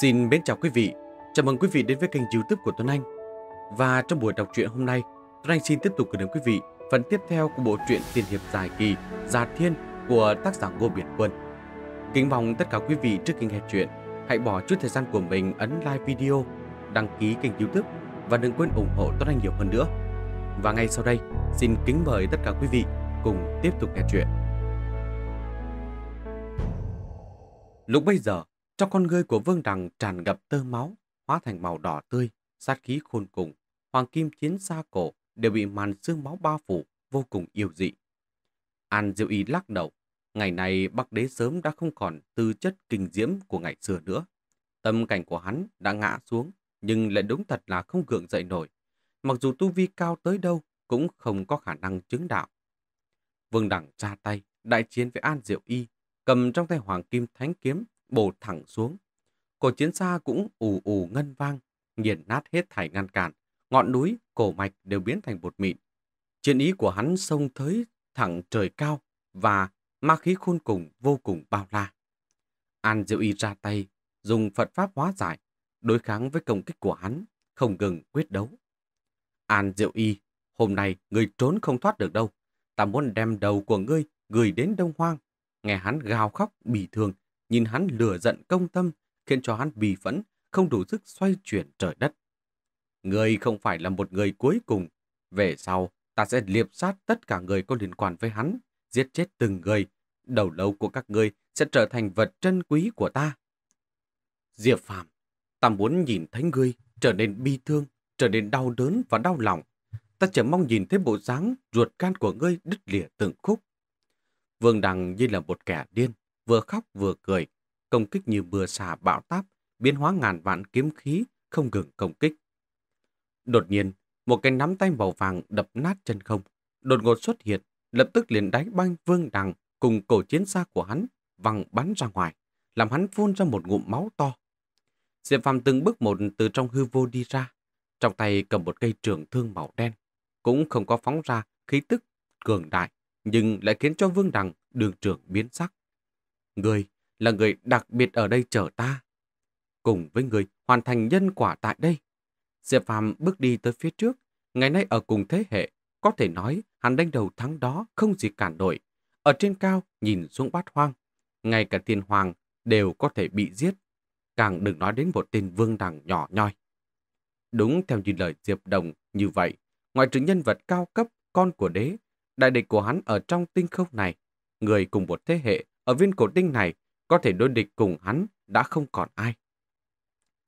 Xin mến chào quý vị, chào mừng quý vị đến với kênh youtube của Tuấn Anh. Và trong buổi đọc truyện hôm nay, Tuấn Anh xin tiếp tục gửi đến quý vị phần tiếp theo của bộ truyện tiên hiệp dài kỳ Già Thiên của tác giả Ngô Biển Quân. Kính mong tất cả quý vị trước khi nghe chuyện, hãy bỏ chút thời gian của mình ấn like video, đăng ký kênh youtube và đừng quên ủng hộ Tuấn Anh nhiều hơn nữa. Và ngay sau đây, xin kính mời tất cả quý vị cùng tiếp tục nghe chuyện. Lúc bây giờ, trong con ngươi của Vương Đằng tràn ngập tơ máu, hóa thành màu đỏ tươi, sát khí khôn cùng. Hoàng kim chiến xa cổ đều bị màn xương máu bao phủ, vô cùng yêu dị. An Diệu Y lắc đầu. Ngày này Bắc Đế sớm đã không còn tư chất kinh diễm của ngày xưa nữa. Tâm cảnh của hắn đã ngã xuống, nhưng lại đúng thật là không gượng dậy nổi. Mặc dù tu vi cao tới đâu, cũng không có khả năng chứng đạo. Vương Đẳng ra tay, đại chiến với An Diệu Y, cầm trong tay Hoàng Kim Thánh Kiếm bổ thẳng xuống. Cổ chiến xa cũng ù ù ngân vang, nghiền nát hết thảy ngăn cản. Ngọn núi, cổ mạch đều biến thành bột mịn. Chiến ý của hắn sông tới thẳng trời cao và ma khí khôn cùng vô cùng bao la. An Diệu Y ra tay, dùng Phật Pháp hóa giải, đối kháng với công kích của hắn, không ngừng quyết đấu. An Diệu Y, hôm nay người trốn không thoát được đâu. Ta muốn đem đầu của ngươi gửi đến Đông Hoang. Nghe hắn gào khóc, bị thương, nhìn hắn lừa giận công tâm, khiến cho hắn bì phẫn, không đủ sức xoay chuyển trời đất. Người không phải là một người cuối cùng. Về sau, ta sẽ liệp sát tất cả người có liên quan với hắn, giết chết từng người. Đầu lâu của các ngươi sẽ trở thành vật trân quý của ta. Diệp Phạm, ta muốn nhìn thấy ngươi trở nên bi thương, trở nên đau đớn và đau lòng. Ta chỉ mong nhìn thấy bộ dáng ruột can của ngươi đứt lìa từng khúc. Vương Đằng như là một kẻ điên, vừa khóc vừa cười, công kích như mưa xả bão táp, biến hóa ngàn vạn kiếm khí, không ngừng công kích. Đột nhiên, một cái nắm tay màu vàng đập nát chân không, đột ngột xuất hiện, lập tức liền đánh banh vương đằng cùng cổ chiến xa của hắn, văng bắn ra ngoài, làm hắn phun ra một ngụm máu to. Diệp Phạm từng bước một từ trong hư vô đi ra, trong tay cầm một cây trường thương màu đen, cũng không có phóng ra khí tức cường đại, nhưng lại khiến cho vương đằng đường trường biến sắc. Người là người đặc biệt ở đây chờ ta. Cùng với người hoàn thành nhân quả tại đây. Diệp Phạm bước đi tới phía trước. Ngày nay ở cùng thế hệ, có thể nói hắn đánh đầu thắng đó không gì cản nổi. Ở trên cao nhìn xuống bát hoang. Ngay cả thiên hoàng đều có thể bị giết. Càng đừng nói đến một tên vương đằng nhỏ nhoi. Đúng theo như lời Diệp Đồng như vậy, ngoài trừ nhân vật cao cấp, con của đế, đại địch của hắn ở trong tinh không này, người cùng một thế hệ ở viên cổ tinh này có thể đối địch cùng hắn đã không còn ai.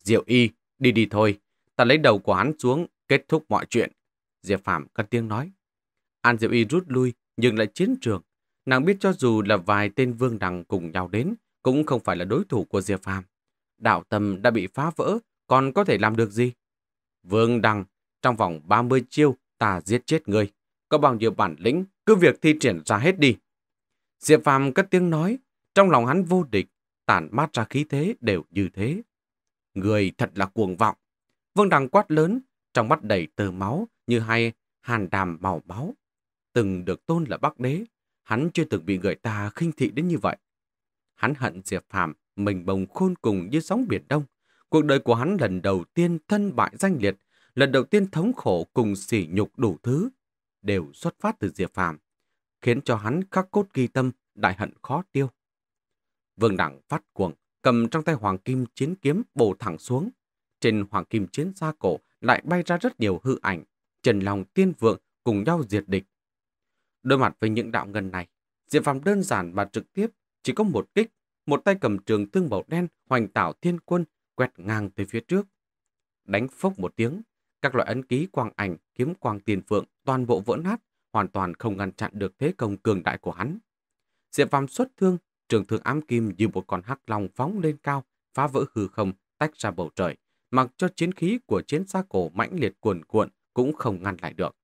Diệu y, đi đi thôi, ta lấy đầu của hắn xuống, kết thúc mọi chuyện. Diệp Phạm cất tiếng nói. An Diệu y rút lui, nhưng lại chiến trường. Nàng biết cho dù là vài tên vương đằng cùng nhau đến, cũng không phải là đối thủ của Diệp Phạm. Đạo tâm đã bị phá vỡ, còn có thể làm được gì? Vương đằng, trong vòng 30 chiêu, ta giết chết ngươi. Có bao nhiêu bản lĩnh, cứ việc thi triển ra hết đi. Diệp Phạm cất tiếng nói, trong lòng hắn vô địch, tản mát ra khí thế đều như thế. Người thật là cuồng vọng. Vương Đằng quát lớn, trong mắt đầy tờ máu như hai hàn đàm màu máu. Từng được tôn là Bắc Đế, hắn chưa từng bị người ta khinh thị đến như vậy. Hắn hận Diệp Phạm, mình bồng khôn cùng như sóng biển đông. Cuộc đời của hắn lần đầu tiên thân bại danh liệt, lần đầu tiên thống khổ cùng sỉ nhục đủ thứ, đều xuất phát từ Diệp Phạm, khiến cho hắn khắc cốt ghi tâm, đại hận khó tiêu. Vương Đặng phát cuồng, cầm trong tay hoàng kim chiến kiếm bổ thẳng xuống. Trên hoàng kim chiến xa cổ lại bay ra rất nhiều hư ảnh, trần lòng tiên vượng cùng nhau diệt địch. Đối mặt với những đạo ngân này, Diệp Phạm đơn giản và trực tiếp, chỉ có một kích, một tay cầm trường thương màu đen hoành tảo thiên quân quẹt ngang tới phía trước. Đánh phốc một tiếng, các loại ấn ký quang ảnh, kiếm quang tiền vượng toàn bộ vỡ nát, hoàn toàn không ngăn chặn được thế công cường đại của hắn. Diệp Phạm xuất thương, trường thương ám kim như một con hắc long phóng lên cao, phá vỡ hư không, tách ra bầu trời, mặc cho chiến khí của chiến xa cổ mãnh liệt cuồn cuộn cũng không ngăn lại được.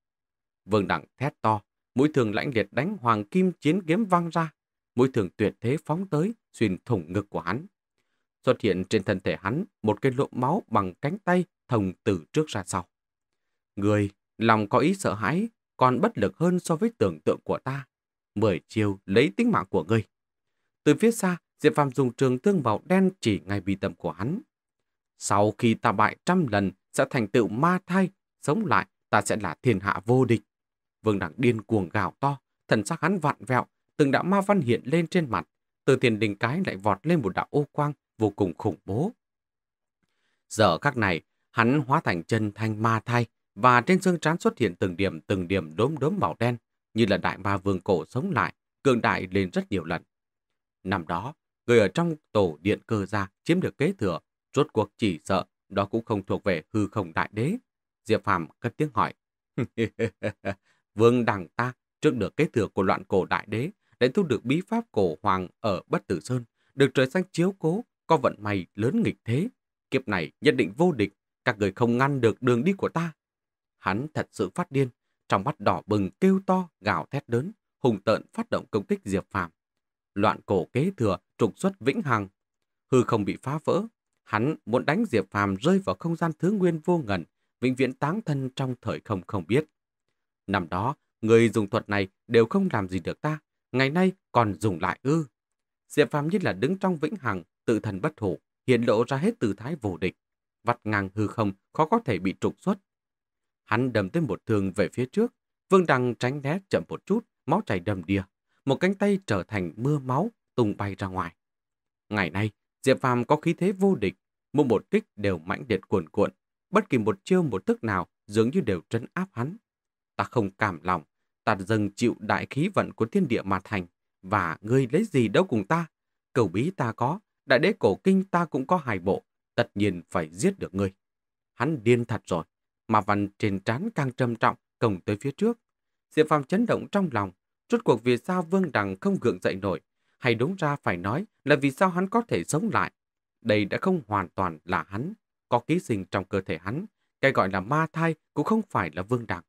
Vương Đẳng thét to, mũi thường lãnh liệt đánh hoàng kim chiến kiếm văng ra, mũi thường tuyệt thế phóng tới, xuyên thủng ngực của hắn. Xuất hiện trên thân thể hắn một cái lộ máu bằng cánh tay thồng từ trước ra sau. Người, lòng có ý sợ hãi, còn bất lực hơn so với tưởng tượng của ta. Mười chiều lấy tính mạng của ngươi. Từ phía xa, Diệp Phạm dùng trường thương màu đen chỉ ngay bi tâm của hắn. Sau khi ta bại trăm lần, sẽ thành tựu ma thai, sống lại, ta sẽ là thiên hạ vô địch. Vương Đẳng điên cuồng gào to, thần sắc hắn vặn vẹo, từng đạo ma văn hiện lên trên mặt. Từ tiền đình cái lại vọt lên một đạo ô quang vô cùng khủng bố. Giờ các này, hắn hóa thành chân thanh ma thai, và trên xương trán xuất hiện từng điểm từng điểm đốm đốm màu đen, như là đại ma vương cổ sống lại, cường đại lên rất nhiều lần. Năm đó, người ở trong tổ điện cơ gia chiếm được kế thừa, rốt cuộc chỉ sợ đó cũng không thuộc về hư không đại đế. Diệp Phàm cất tiếng hỏi. Vương đằng ta trước được kế thừa của loạn cổ đại đế đã thu được bí pháp cổ hoàng ở Bất Tử Sơn, được trời xanh chiếu cố, có vận may lớn nghịch thế. Kiếp này nhất định vô địch, các người không ngăn được đường đi của ta. Hắn thật sự phát điên, trong mắt đỏ bừng kêu to, gào thét lớn, hùng tợn phát động công kích Diệp Phàm. Loạn cổ kế thừa, trục xuất vĩnh hằng. Hư không bị phá vỡ, hắn muốn đánh Diệp Phàm rơi vào không gian thứ nguyên vô ngần, vĩnh viễn táng thân trong thời không không biết. Năm đó, người dùng thuật này đều không làm gì được ta, ngày nay còn dùng lại ư. Diệp Phàm như là đứng trong vĩnh hằng, tự thần bất hủ, hiện lộ ra hết tư thái vô địch. Vặt ngang hư không, khó có thể bị trục xuất. Hắn đâm tới một thương về phía trước, Vương Đăng tránh né chậm một chút, máu chảy đầm đìa. Một cánh tay trở thành mưa máu, tung bay ra ngoài. Ngày nay, Diệp Phàm có khí thế vô địch, mỗi một kích đều mãnh liệt cuồn cuộn. Bất kỳ một chiêu một thức nào dường như đều trấn áp hắn. Ta không cảm lòng, ta dâng chịu đại khí vận của thiên địa mà thành, và ngươi lấy gì đâu cùng ta. Cầu bí ta có, đại đế cổ kinh ta cũng có hài bộ, tất nhiên phải giết được ngươi. Hắn điên thật rồi, mà văn trên trán càng trầm trọng, cổng tới phía trước. Diệp Phàm chấn động trong lòng, rốt cuộc vì sao Vương Đằng không gượng dậy nổi, hay đúng ra phải nói là vì sao hắn có thể sống lại. Đây đã không hoàn toàn là hắn, có ký sinh trong cơ thể hắn, cái gọi là ma thai cũng không phải là Vương Đằng.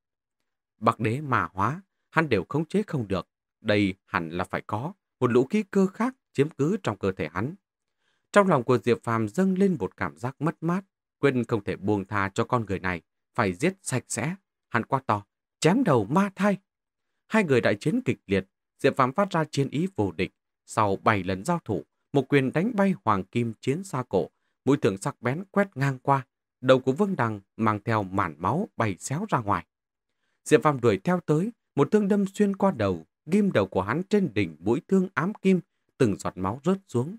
Bạc đế mà hóa, hắn đều khống chế không được, đây hẳn là phải có một lũ khí cơ khác chiếm cứ trong cơ thể hắn. Trong lòng của Diệp Phàm dâng lên một cảm giác mất mát, quên không thể buông tha cho con người này, phải giết sạch sẽ. Hắn quá to, chém đầu ma thai. Hai người đại chiến kịch liệt, Diệp Phạm phát ra chiến ý vô địch. Sau bảy lần giao thủ, một quyền đánh bay hoàng kim chiến xa cổ, mũi thường sắc bén quét ngang qua. Đầu của Vương Đằng mang theo mản máu bay xéo ra ngoài. Diệp Phạm đuổi theo tới, một thương đâm xuyên qua đầu, ghim đầu của hắn trên đỉnh mũi thương ám kim, từng giọt máu rớt xuống.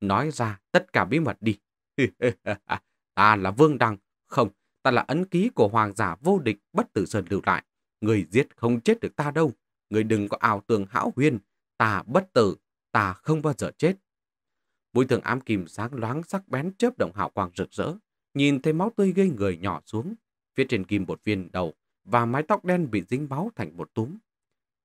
Nói ra tất cả bí mật đi. ta là Vương Đằng, không, ta là ấn ký của hoàng giả vô địch bất tử sơn lưu lại. Người giết không chết được ta đâu. Người đừng có ảo tưởng hão huyên. Ta bất tử, ta không bao giờ chết. Mũi thường ám kìm sáng loáng sắc bén chớp động hào quang rực rỡ. Nhìn thấy máu tươi gây người nhỏ xuống. Phía trên kim một viên đầu và mái tóc đen bị dính máu thành một túm.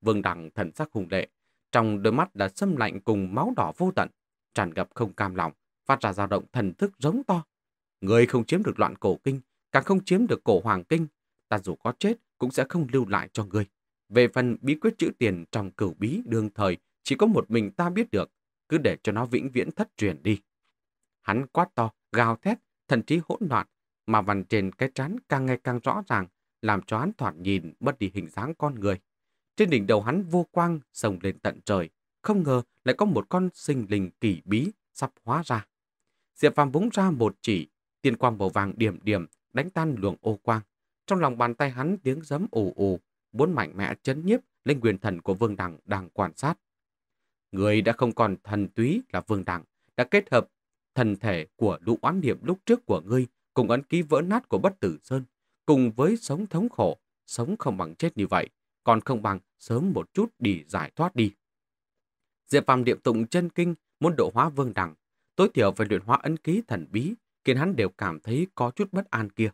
Vương Đằng thần sắc hùng lệ, trong đôi mắt đã xâm lạnh cùng máu đỏ vô tận, tràn ngập không cam lòng, phát ra dao động thần thức giống to. Người không chiếm được loạn cổ kinh, càng không chiếm được cổ hoàng kinh, ta dù có chết cũng sẽ không lưu lại cho ngươi. Về phần bí quyết chữ tiền trong cửu bí đương thời, chỉ có một mình ta biết được, cứ để cho nó vĩnh viễn thất truyền đi. Hắn quát to, gào thét, thần trí hỗn loạn, mà vằn trên cái trán càng ngày càng rõ ràng, làm cho hắn thoạt nhìn mất đi hình dáng con người. Trên đỉnh đầu hắn vô quang, sồng lên tận trời, không ngờ lại có một con sinh linh kỳ bí sắp hóa ra. Diệp Phàm búng ra một chỉ, tiên quang màu vàng điểm điểm đánh tan luồng ô quang. Trong lòng bàn tay hắn tiếng giấm ù ù, muốn mạnh mẽ chấn nhiếp lên quyền thần của Vương Đằng đang quan sát. Người đã không còn thần túy là Vương Đằng, đã kết hợp thần thể của lũ oán niệm lúc trước của ngươi cùng ấn ký vỡ nát của bất tử sơn, cùng với sống thống khổ, sống không bằng chết như vậy, còn không bằng sớm một chút đi giải thoát đi. Diệp Phàm điệm tụng chân kinh muốn độ hóa Vương Đằng, tối thiểu phải luyện hóa ấn ký thần bí, khiến hắn đều cảm thấy có chút bất an kia.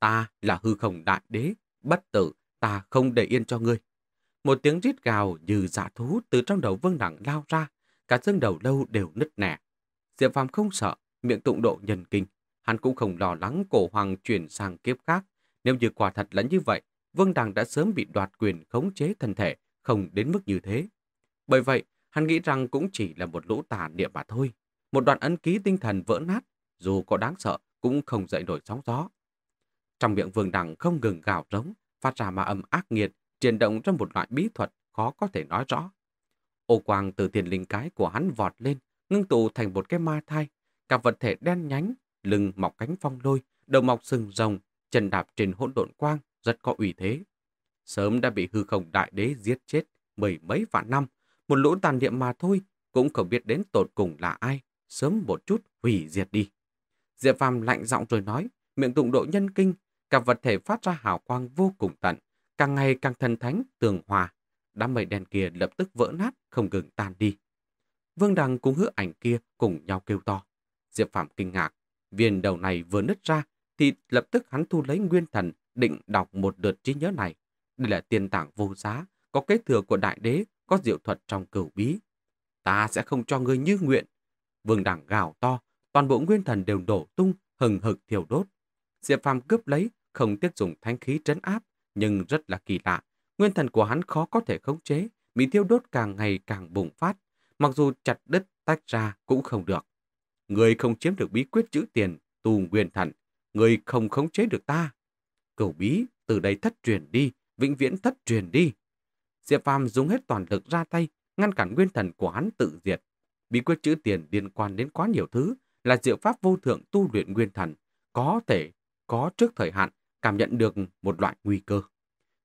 Ta là hư không đại đế, bất tử, ta không để yên cho ngươi. Một tiếng rít gào như dạ thú từ trong đầu vương đẳng lao ra, cả xương đầu lâu đều nứt nẻ. Diệp Phàm không sợ, miệng tụng độ nhân kinh. Hắn cũng không lo lắng cổ hoàng chuyển sang kiếp khác. Nếu như quả thật là như vậy, Vương Đằng đã sớm bị đoạt quyền khống chế thân thể, không đến mức như thế. Bởi vậy, hắn nghĩ rằng cũng chỉ là một lũ tà niệm mà thôi. Một đoạn ấn ký tinh thần vỡ nát, dù có đáng sợ cũng không dậy nổi sóng gió. Trong miệng vương đằng không ngừng gào rống, phát ra ma âm ác nghiệt, chuyển động trong một loại bí thuật khó có thể nói rõ. Ô quang từ tiền linh cái của hắn vọt lên, ngưng tụ thành một cái ma thai, cả vật thể đen nhánh, lưng mọc cánh phong lôi, đầu mọc sừng rồng, chân đạp trên hỗn độn quang, rất có uy thế. Sớm đã bị hư không đại đế giết chết mười mấy vạn năm, một lũ tàn niệm mà thôi, cũng không biết đến tột cùng là ai, sớm một chút hủy diệt đi. Diệp Phàm lạnh giọng rồi nói, miệng tụng độ nhân kinh, cả vật thể phát ra hào quang vô cùng tận, càng ngày càng thần thánh, tường hòa. Đám mây đen kia lập tức vỡ nát, không ngừng tan đi. Vương Đằng cùng hứa ảnh kia cùng nhau kêu to. Diệp Phạm kinh ngạc, viên đầu này vừa nứt ra, thì lập tức hắn thu lấy nguyên thần, định đọc một lượt trí nhớ này. Đây là tiền tảng vô giá, có kế thừa của đại đế, có diệu thuật trong cửu bí. Ta sẽ không cho ngươi như nguyện. Vương Đằng gào to, toàn bộ nguyên thần đều đổ tung, hừng hực thiêu đốt. Diệp Phàm cướp lấy, không tiếc dùng thanh khí trấn áp, nhưng rất là kỳ lạ. Nguyên thần của hắn khó có thể khống chế, bị thiêu đốt càng ngày càng bùng phát, mặc dù chặt đứt tách ra cũng không được. Người không chiếm được bí quyết chữ tiền, tu nguyên thần, người không khống chế được ta. Cầu bí, từ đây thất truyền đi, vĩnh viễn thất truyền đi. Diệp Phàm dùng hết toàn lực ra tay, ngăn cản nguyên thần của hắn tự diệt. Bí quyết chữ tiền liên quan đến quá nhiều thứ, là diệu pháp vô thượng tu luyện nguyên thần, có thể có trước thời hạn cảm nhận được một loại nguy cơ.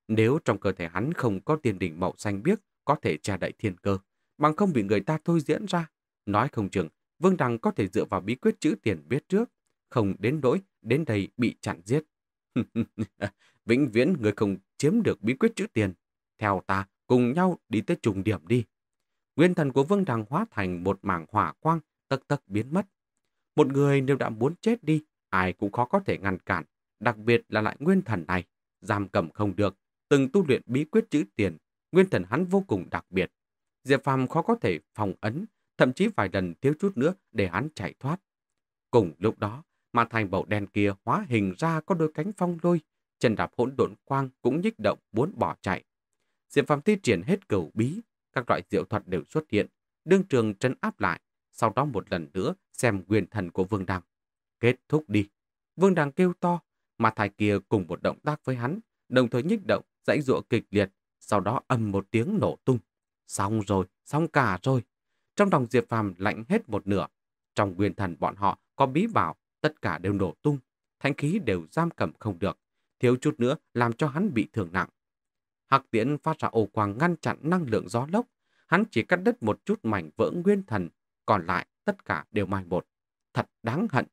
Nếu trong cơ thể hắn không có tiền đỉnh màu xanh biếc có thể che đậy thiên cơ, bằng không bị người ta thôi diễn ra, nói không chừng Vương Đằng có thể dựa vào bí quyết chữ tiền biết trước, không đến nỗi đến đây bị chặn giết. Vĩnh viễn người không chiếm được bí quyết chữ tiền. Theo ta, cùng nhau đi tới trùng điểm đi. Nguyên thần của Vương Đằng hóa thành một mảng hỏa quang, tấc tấc biến mất. Một người nếu đã muốn chết đi, ai cũng khó có thể ngăn cản, đặc biệt là lại nguyên thần này. Giam cầm không được, từng tu luyện bí quyết chữ tiền, nguyên thần hắn vô cùng đặc biệt. Diệp Phàm khó có thể phòng ấn, thậm chí vài lần thiếu chút nữa để hắn chạy thoát. Cùng lúc đó, mà thành bầu đen kia hóa hình ra có đôi cánh phong lôi, chân đạp hỗn độn quang cũng nhích động muốn bỏ chạy. Diệp Phàm thi triển hết cầu bí, các loại diệu thuật đều xuất hiện, đương trường trấn áp lại, sau đó một lần nữa xem quyền thần của Vương Đằng. Kết thúc đi. Vương Đằng kêu to, mà thai kia cùng một động tác với hắn, đồng thời nhích động, dãy dụa kịch liệt, sau đó âm một tiếng nổ tung. Xong rồi, xong cả rồi. Trong lòng Diệp Phàm lạnh hết một nửa. Trong nguyên thần bọn họ có bí bảo, tất cả đều nổ tung. Thanh khí đều giam cầm không được. Thiếu chút nữa làm cho hắn bị thương nặng. Hạc tiễn phát ra ô quang ngăn chặn năng lượng gió lốc. Hắn chỉ cắt đứt một chút mảnh vỡ nguyên thần, còn lại tất cả đều mai một. Thật đáng hận.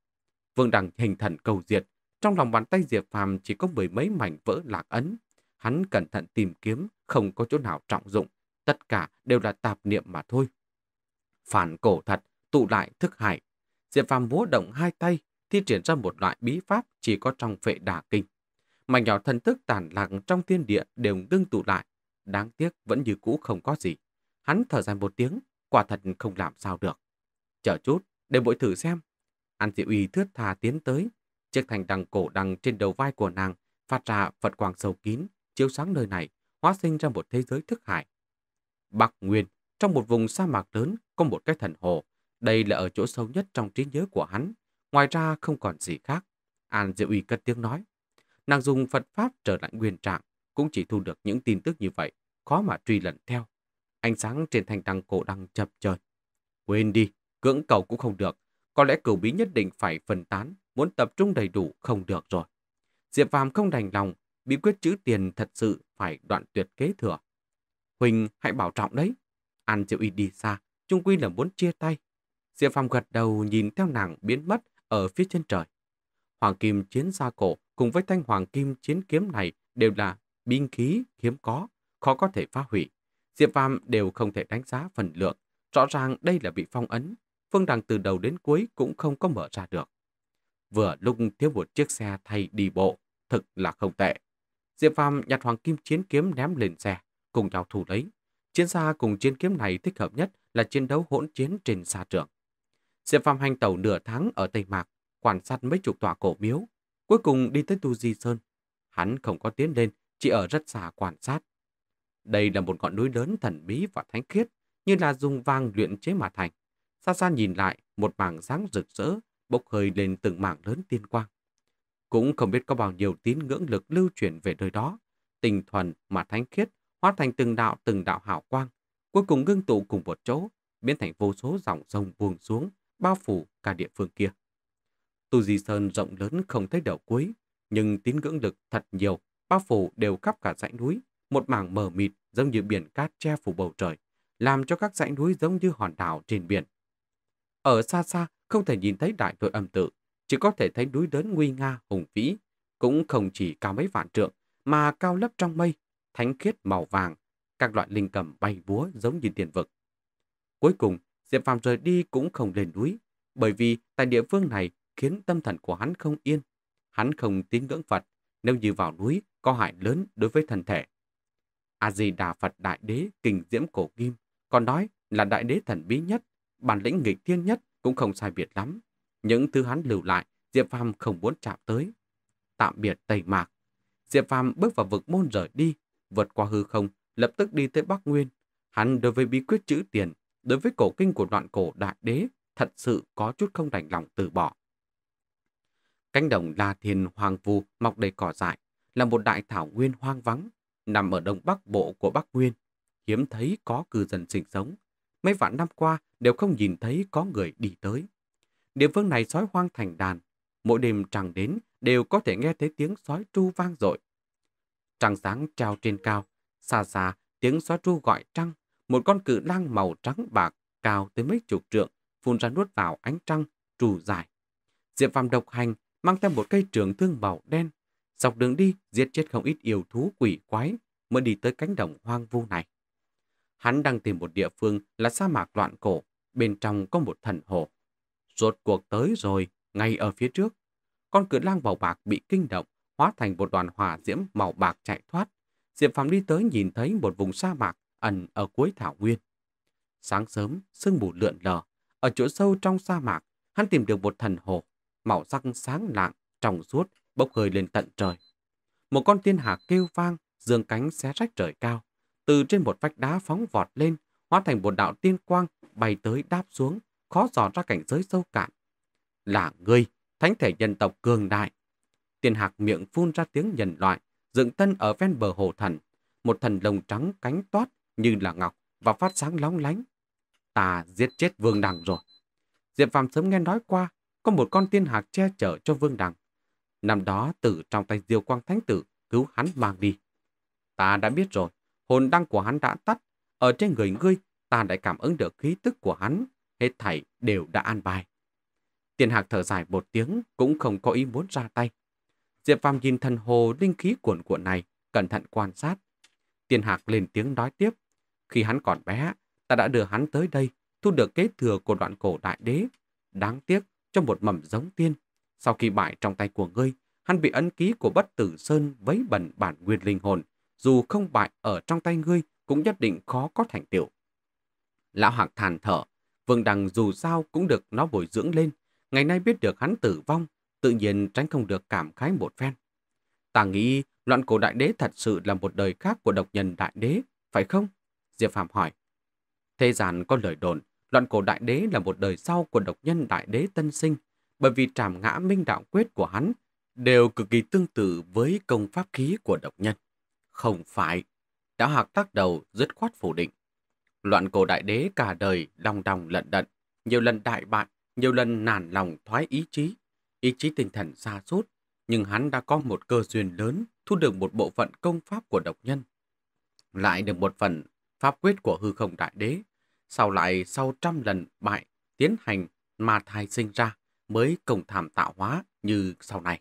Vương Đằng hình thần cầu diệt, trong lòng bàn tay Diệp Phàm chỉ có mười mấy mảnh vỡ lạc ấn. Hắn cẩn thận tìm kiếm, không có chỗ nào trọng dụng. Tất cả đều là tạp niệm mà thôi. Phản cổ thật, tụ lại thức hải. Diệp Phàm múa động hai tay, thi triển ra một loại bí pháp chỉ có trong phệ đà kinh. Mảnh nhỏ thần thức tàn lạc trong thiên địa đều ngưng tụ lại. Đáng tiếc vẫn như cũ không có gì. Hắn thở dài một tiếng, quả thật không làm sao được. Chờ chút, để bội thử xem. An Diệu Uy thướt thà tiến tới. Chiếc thành đằng cổ đằng trên đầu vai của nàng phát ra Phật quang sầu kín, chiếu sáng nơi này, hóa sinh ra một thế giới thức hải. Bắc Nguyên, trong một vùng sa mạc lớn, có một cái thần hồ. Đây là ở chỗ sâu nhất trong trí nhớ của hắn. Ngoài ra không còn gì khác. An Diệu Uy cất tiếng nói. Nàng dùng Phật Pháp trở lại nguyên trạng, cũng chỉ thu được những tin tức như vậy, khó mà truy lần theo. Ánh sáng trên thành đằng cổ đằng chập chờn. Quên đi, cưỡng cầu cũng không được. Có lẽ cửu bí nhất định phải phân tán, muốn tập trung đầy đủ không được rồi. Diệp Phàm không đành lòng, bí quyết chữ tiền thật sự phải đoạn tuyệt kế thừa. Huỳnh hãy bảo trọng đấy. An Diệu Y đi xa, chung quy là muốn chia tay. Diệp Phàm gật đầu nhìn theo nàng biến mất ở phía trên trời. Hoàng kim chiến gia cổ cùng với thanh hoàng kim chiến kiếm này đều là binh khí hiếm có, khó có thể phá hủy. Diệp Phàm đều không thể đánh giá phần lượng. Rõ ràng đây là bị phong ấn. Phương Đằng từ đầu đến cuối cũng không có mở ra được. Vừa lúc thiếu một chiếc xe thay đi bộ, thực là không tệ. Diệp Phàm nhặt hoàng kim chiến kiếm ném lên xe, cùng nhau thủ lấy. Chiến xa cùng chiến kiếm này thích hợp nhất là chiến đấu hỗn chiến trên xa trường. Diệp Phàm hành tàu nửa tháng ở Tây Mạc, quan sát mấy chục tòa cổ miếu, cuối cùng đi tới Tu Di Sơn. Hắn không có tiến lên, chỉ ở rất xa quan sát. Đây là một ngọn núi lớn thần bí và thánh khiết, như là dùng vàng luyện chế mà thành. Xa xa nhìn lại, một mảng sáng rực rỡ, bốc hơi lên từng mảng lớn tiên quang. Cũng không biết có bao nhiêu tín ngưỡng lực lưu truyền về nơi đó. Tình thuần mà thánh khiết, hóa thành từng đạo từng đạo hào quang, cuối cùng ngưng tụ cùng một chỗ, biến thành vô số dòng sông buông xuống, bao phủ cả địa phương kia. Tu Di Sơn rộng lớn không thấy đầu cuối, nhưng tín ngưỡng lực thật nhiều, bao phủ đều khắp cả dãy núi, một mảng mờ mịt giống như biển cát che phủ bầu trời, làm cho các dãy núi giống như hòn đảo trên biển. Ở xa xa, không thể nhìn thấy đại đội âm tự, chỉ có thể thấy núi đớn nguy nga, hùng vĩ, cũng không chỉ cao mấy vạn trượng, mà cao lấp trong mây, thánh khiết màu vàng, các loại linh cầm bay búa giống như tiền vực. Cuối cùng, Diệp Phàm rời đi cũng không lên núi, bởi vì tại địa phương này khiến tâm thần của hắn không yên. Hắn không tín ngưỡng Phật, nếu như vào núi có hại lớn đối với thân thể. A-di-đà Phật Đại Đế kinh diễm cổ kim, còn nói là Đại Đế thần bí nhất, bản lĩnh nghịch thiên nhất cũng không sai biệt lắm. Những thứ hắn lưu lại, Diệp Phàm không muốn chạm tới. Tạm biệt Tây Mạc. Diệp Phàm bước vào vực môn rời đi, vượt qua hư không, lập tức đi tới Bắc Nguyên. Hắn đối với bí quyết chữ tiền, đối với cổ kinh của đoạn cổ đại đế, thật sự có chút không đành lòng từ bỏ. Cánh đồng La Thiên hoàng vu mọc đầy cỏ dại, là một đại thảo nguyên hoang vắng, nằm ở đông bắc bộ của Bắc Nguyên. Hiếm thấy có cư dân sinh sống. Mấy vạn năm qua đều không nhìn thấy có người đi tới. Địa phương này sói hoang thành đàn. Mỗi đêm trăng đến đều có thể nghe thấy tiếng sói tru vang dội. Trăng sáng treo trên cao, xa xa tiếng sói tru gọi trăng. Một con cự lang màu trắng bạc cao tới mấy chục trượng phun ra nuốt vào ánh trăng, trù dài. Diệp Phạm độc hành mang theo một cây trường thương màu đen. Dọc đường đi, giết chết không ít yêu thú quỷ quái mới đi tới cánh đồng hoang vu này. Hắn đang tìm một địa phương là sa mạc loạn cổ, bên trong có một thần hồ. Rốt cuộc tới rồi, ngay ở phía trước. Con cự lang màu bạc bị kinh động, hóa thành một đoàn hỏa diễm màu bạc chạy thoát. Diệp Phạm đi tới nhìn thấy một vùng sa mạc ẩn ở cuối thảo nguyên. Sáng sớm, sương mù lượn lờ. Ở chỗ sâu trong sa mạc, hắn tìm được một thần hồ màu sắc sáng lạng, trong suốt, bốc hơi lên tận trời. Một con tiên hạ kêu vang, dương cánh xé rách trời cao. Từ trên một vách đá phóng vọt lên, hóa thành một đạo tiên quang, bay tới đáp xuống, khó dò ra cảnh giới sâu cạn. Là ngươi, thánh thể nhân tộc cường đại. Tiên hạc miệng phun ra tiếng nhân loại, dựng thân ở ven bờ hồ thần. Một thần lồng trắng cánh toát như là ngọc và phát sáng lóng lánh. Ta giết chết vương đằng rồi. Diệp Phạm sớm nghe nói qua, có một con tiên hạc che chở cho Vương Đằng. Năm đó tử trong tay Diêu Quang Thánh Tử cứu hắn mang đi. Ta đã biết rồi, hồn đăng của hắn đã tắt. Ở trên người ngươi, ta đã cảm ứng được khí tức của hắn. Hết thảy đều đã an bài. Tiên hạc thở dài một tiếng, cũng không có ý muốn ra tay. Diệp Phàm nhìn thần hồ linh khí cuộn cuộn này, cẩn thận quan sát. Tiên hạc lên tiếng nói tiếp. Khi hắn còn bé, ta đã đưa hắn tới đây, thu được kế thừa của đoạn cổ đại đế. Đáng tiếc, trong một mầm giống tiên. Sau khi bại trong tay của ngươi, hắn bị ấn ký của bất tử sơn vấy bẩn bản nguyên linh hồn. Dù không bại ở trong tay ngươi, cũng nhất định khó có thành tựu. Lão Hạc thàn thở, Vương Đằng dù sao cũng được nó bồi dưỡng lên. Ngày nay biết được hắn tử vong, tự nhiên tránh không được cảm khái một phen. Ta nghĩ loạn cổ đại đế thật sự là một đời khác của độc nhân đại đế, phải không? Diệp Phạm hỏi. Thế gian có lời đồn, Loạn cổ đại đế là một đời sau của độc nhân đại đế tân sinh, bởi vì trảm ngã minh đạo quyết của hắn đều cực kỳ tương tự với công pháp khí của độc nhân. Không phải. Đạo hạc tác đầu dứt khoát phủ định. Loạn cổ đại đế cả đời đong đồng lận đận, nhiều lần đại bại, nhiều lần nản lòng thoái ý chí, ý chí tinh thần xa sút nhưng hắn đã có một cơ duyên lớn thu được một bộ phận công pháp của độc nhân. Lại được một phần pháp quyết của hư không đại đế, sau lại sau trăm lần bại, tiến hành mà thai sinh ra mới công thảm tạo hóa như sau này.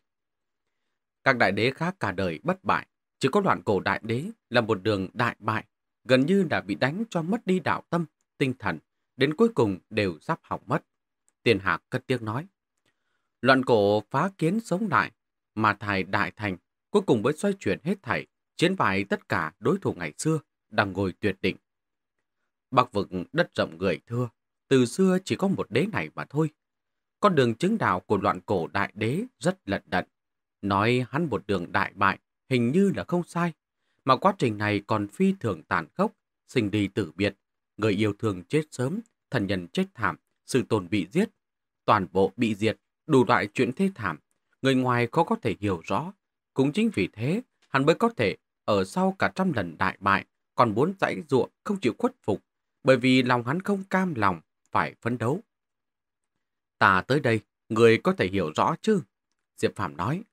Các đại đế khác cả đời bất bại, chỉ có loạn cổ đại đế là một đường đại bại, gần như đã bị đánh cho mất đi đạo tâm, tinh thần, đến cuối cùng đều sắp hỏng mất. Tiền Hạc cất tiếng nói. Loạn cổ phá kiến sống lại, mà thải đại thành, cuối cùng mới xoay chuyển hết thảy, chiến bại tất cả đối thủ ngày xưa, đang ngồi tuyệt định, Bắc vực đất rộng người thưa, từ xưa chỉ có một đế này mà thôi. Con đường chứng đạo của loạn cổ đại đế rất lận đận. Nói hắn một đường đại bại, hình như là không sai. Mà quá trình này còn phi thường tàn khốc, sinh đi tử biệt. Người yêu thương chết sớm, thần nhân chết thảm, sự tồn bị giết. Toàn bộ bị diệt, đủ loại chuyện thế thảm. Người ngoài khó có thể hiểu rõ. Cũng chính vì thế, hắn mới có thể ở sau cả trăm lần đại bại, còn muốn dãy ruộng không chịu khuất phục, bởi vì lòng hắn không cam lòng phải phấn đấu. Ta tới đây, người có thể hiểu rõ chứ? Diệp Phạm nói,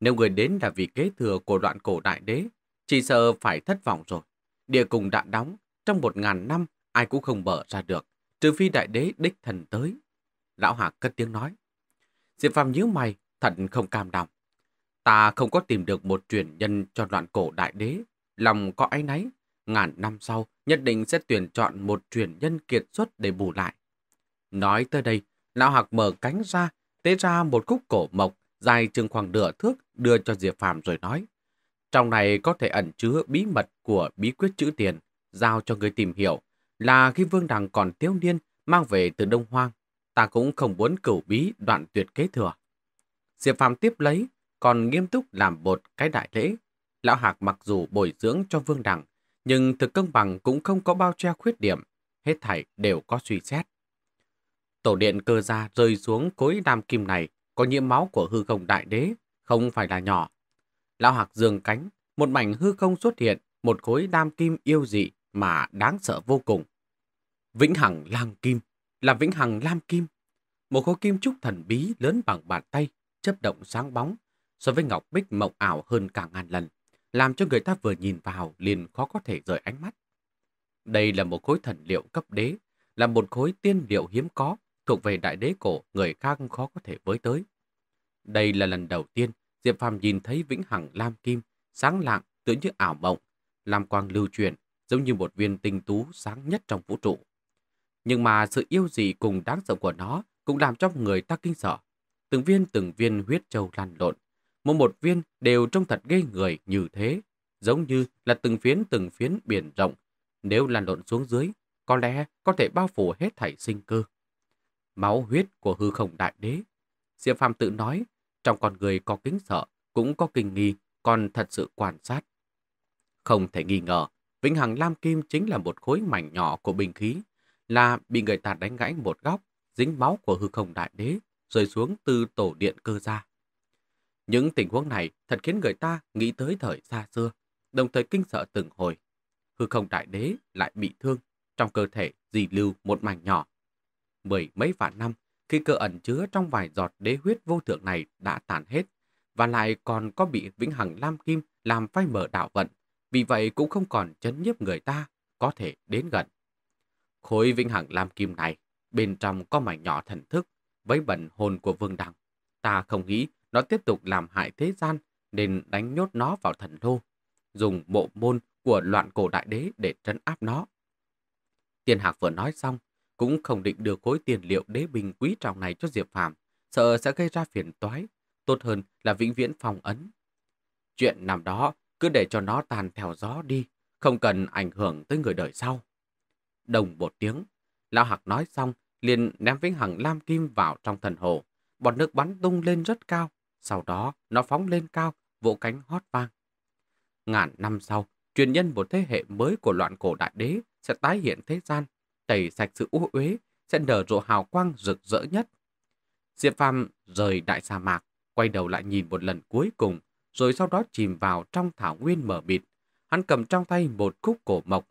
nếu người đến là vì kế thừa của đoạn cổ đại đế, chỉ sợ phải thất vọng rồi. Địa cùng đã đóng, trong một ngàn năm ai cũng không mở ra được, trừ phi đại đế đích thần tới. Lão Hạc cất tiếng nói. Diệp Phạm nhíu mày, thật không cam lòng. Ta không có tìm được một truyền nhân cho đoạn cổ đại đế, lòng có áy náy. Ngàn năm sau, nhất định sẽ tuyển chọn một truyền nhân kiệt xuất để bù lại. Nói tới đây, Lão Hạc mở cánh ra, tế ra một khúc cổ mộc dài chừng khoảng nửa thước đưa cho Diệp Phạm rồi nói. Trong này có thể ẩn chứa bí mật của bí quyết chữ tiền, giao cho người tìm hiểu, là khi Vương Đằng còn thiếu niên mang về từ Đông Hoang, ta cũng không muốn cửu bí đoạn tuyệt kế thừa. Diệp Phạm tiếp lấy, còn nghiêm túc làm một cái đại lễ. Lão Hạc mặc dù bồi dưỡng cho Vương Đằng, nhưng thực công bằng cũng không có bao che khuyết điểm, hết thảy đều có suy xét. Tổ điện cơ ra rơi xuống cối đam kim này có nhiễm máu của hư không đại đế, không phải là nhỏ. Lão Hạc dương cánh, một mảnh hư không xuất hiện, một khối đam kim yêu dị mà đáng sợ vô cùng. Vĩnh Hằng lam Kim là Vĩnh Hằng Lam Kim, một khối kim trúc thần bí lớn bằng bàn tay, chấp động sáng bóng, so với ngọc bích mộng ảo hơn cả ngàn lần, làm cho người ta vừa nhìn vào liền khó có thể rời ánh mắt. Đây là một khối thần liệu cấp đế, là một khối tiên liệu hiếm có, thuộc về đại đế cổ người khác khó có thể với tới. Đây là lần đầu tiên Diệp Phàm nhìn thấy vĩnh hằng lam kim, sáng lạng tựa như ảo mộng, làm quang lưu truyền, giống như một viên tinh tú sáng nhất trong vũ trụ. Nhưng mà sự yêu dị cùng đáng sợ của nó cũng làm cho người ta kinh sợ. Từng viên từng viên huyết châu lan lộn, mỗi một viên đều trông thật ghê người như thế, giống như là từng phiến từng phiến biển rộng. Nếu lan lộn xuống dưới, có lẽ có thể bao phủ hết thảy sinh cơ. Máu huyết của hư không đại đế. Diệp Phàm tự nói, trong con người có kính sợ, cũng có kinh nghi, còn thật sự quan sát. Không thể nghi ngờ, Vĩnh Hằng Lam Kim chính là một khối mảnh nhỏ của bình khí, là bị người ta đánh gãy một góc, dính máu của hư không đại đế, rơi xuống từ tổ điện cơ ra. Những tình huống này thật khiến người ta nghĩ tới thời xa xưa, đồng thời kinh sợ từng hồi. Hư không đại đế lại bị thương, trong cơ thể dì lưu một mảnh nhỏ. Mười mấy vạn năm, khi cơ ẩn chứa trong vài giọt đế huyết vô thượng này đã tàn hết, và lại còn có bị vĩnh hằng lam kim làm phai mở đạo vận, vì vậy cũng không còn chấn nhiếp người ta có thể đến gần. Khối vĩnh hằng lam kim này, bên trong có mảnh nhỏ thần thức, với bẩn hồn của vương đằng, Ta không nghĩ nó tiếp tục làm hại thế gian, nên đánh nhốt nó vào thần đô, dùng bộ môn của loạn cổ đại đế để trấn áp nó. Tiên Hạc vừa nói xong, cũng không định đưa khối tiền liệu đế bình quý trọng này cho Diệp Phàm, sợ sẽ gây ra phiền toái, tốt hơn là vĩnh viễn phòng ấn. Chuyện nằm đó cứ để cho nó tàn theo gió đi, không cần ảnh hưởng tới người đời sau. Đồng một tiếng, Lão Hạc nói xong, liền ném vĩnh hằng lam kim vào trong thần hồ. Bọt nước bắn tung lên rất cao, sau đó nó phóng lên cao, vỗ cánh hót vang. Ngàn năm sau, truyền nhân một thế hệ mới của loạn cổ đại đế sẽ tái hiện thế gian, tẩy sạch sự u uế, sẽ nở rộ hào quang rực rỡ nhất. Diệp Phàm rời đại sa mạc, quay đầu lại nhìn một lần cuối cùng, rồi sau đó chìm vào trong thảo nguyên mở mịt. Hắn cầm trong tay một khúc cổ mộc,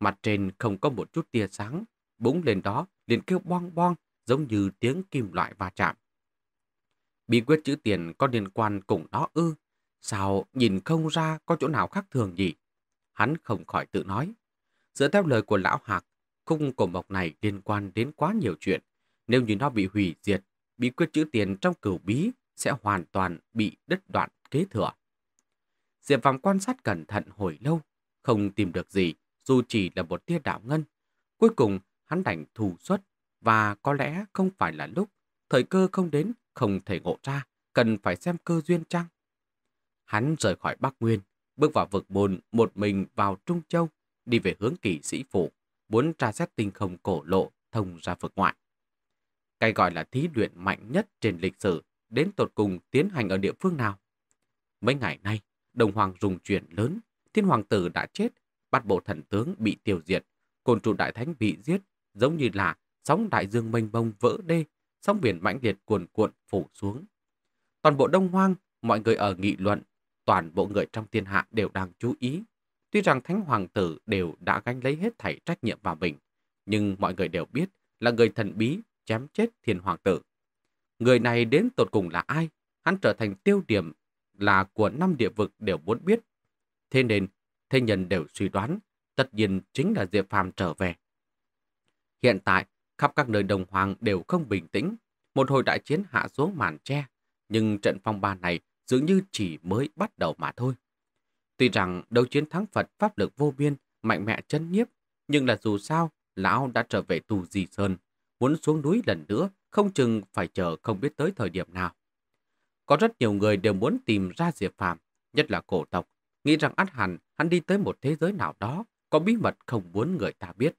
mặt trên không có một chút tia sáng, búng lên đó liền kêu boang boang, giống như tiếng kim loại va chạm. Bí quyết chữ tiền có liên quan cùng nó ư, sao nhìn không ra có chỗ nào khác thường gì? Hắn không khỏi tự nói. Dựa theo lời của lão Hạc, khung cổ mộc này liên quan đến quá nhiều chuyện. Nếu như nó bị hủy diệt, bí quyết chữ tiền trong cửu bí sẽ hoàn toàn bị đứt đoạn kế thừa. Diệp Phạm quan sát cẩn thận hồi lâu, không tìm được gì, dù chỉ là một tia đạo ngân. Cuối cùng, hắn đành thù xuất, và có lẽ không phải là lúc, thời cơ không đến, không thể ngộ ra, cần phải xem cơ duyên chăng. Hắn rời khỏi Bắc Nguyên, bước vào vực bồn một mình vào Trung Châu, đi về hướng kỳ sĩ phủ, muốn tra xét tinh không cổ lộ thông ra vực ngoại. Cái gọi là thí luyện mạnh nhất trên lịch sử đến tột cùng tiến hành ở địa phương nào? Mấy ngày nay, Đồng Hoàng dùng chuyện lớn, thiên hoàng tử đã chết, bắt bộ thần tướng bị tiêu diệt, côn trụ đại thánh bị giết, giống như là sóng đại dương mênh bông vỡ đê, sóng biển mãnh liệt cuồn cuộn phủ xuống. Toàn bộ Đông Hoang, mọi người ở nghị luận, toàn bộ người trong thiên hạ đều đang chú ý. Tuy rằng thánh hoàng tử đều đã gánh lấy hết thảy trách nhiệm vào mình, nhưng mọi người đều biết là người thần bí chém chết thiên hoàng tử. Người này đến tột cùng là ai? Hắn trở thành tiêu điểm là của năm địa vực đều muốn biết. Thế nên, thế nhân đều suy đoán, tất nhiên chính là Diệp Phàm trở về. Hiện tại, khắp các nơi đồng hoàng đều không bình tĩnh. Một hồi đại chiến hạ xuống màn tre, nhưng trận phong ba này dường như chỉ mới bắt đầu mà thôi. Tuy rằng đấu chiến thắng Phật pháp lực vô biên, mạnh mẽ chân nhiếp, nhưng là dù sao, lão đã trở về tù di sơn, muốn xuống núi lần nữa, không chừng phải chờ không biết tới thời điểm nào. Có rất nhiều người đều muốn tìm ra Diệp Phạm, nhất là cổ tộc, nghĩ rằng át hẳn hắn đi tới một thế giới nào đó, có bí mật không muốn người ta biết.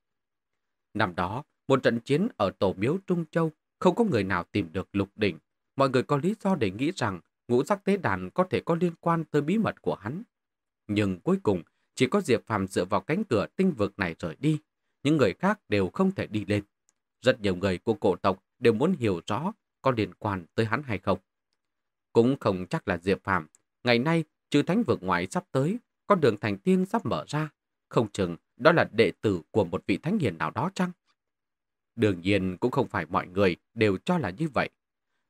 Năm đó, một trận chiến ở tổ miếu Trung Châu, không có người nào tìm được lục đỉnh. Mọi người có lý do để nghĩ rằng ngũ sắc tế đàn có thể có liên quan tới bí mật của hắn. Nhưng cuối cùng, chỉ có Diệp Phàm dựa vào cánh cửa tinh vực này rời đi. Những người khác đều không thể đi lên. Rất nhiều người của cổ tộc đều muốn hiểu rõ có liên quan tới hắn hay không. Cũng không chắc là Diệp Phàm ngày nay trừ thánh vực ngoại sắp tới, con đường thành tiên sắp mở ra. Không chừng đó là đệ tử của một vị thánh hiền nào đó chăng? Đương nhiên cũng không phải mọi người đều cho là như vậy.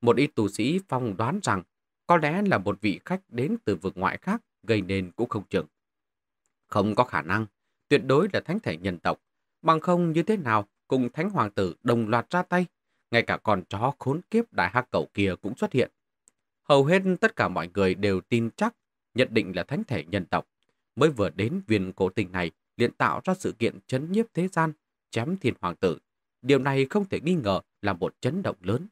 Một ít tu sĩ phong đoán rằng có lẽ là một vị khách đến từ vực ngoại khác gây nên cũng không chừng. Không có khả năng, tuyệt đối là thánh thể nhân tộc. Bằng không như thế nào cùng thánh hoàng tử đồng loạt ra tay, ngay cả con chó khốn kiếp đại hắc cẩu kia cũng xuất hiện. Hầu hết tất cả mọi người đều tin chắc, nhận định là thánh thể nhân tộc. Mới vừa đến viên cổ tình này liền tạo ra sự kiện chấn nhiếp thế gian, chém thiên hoàng tử. Điều này không thể nghi ngờ là một chấn động lớn.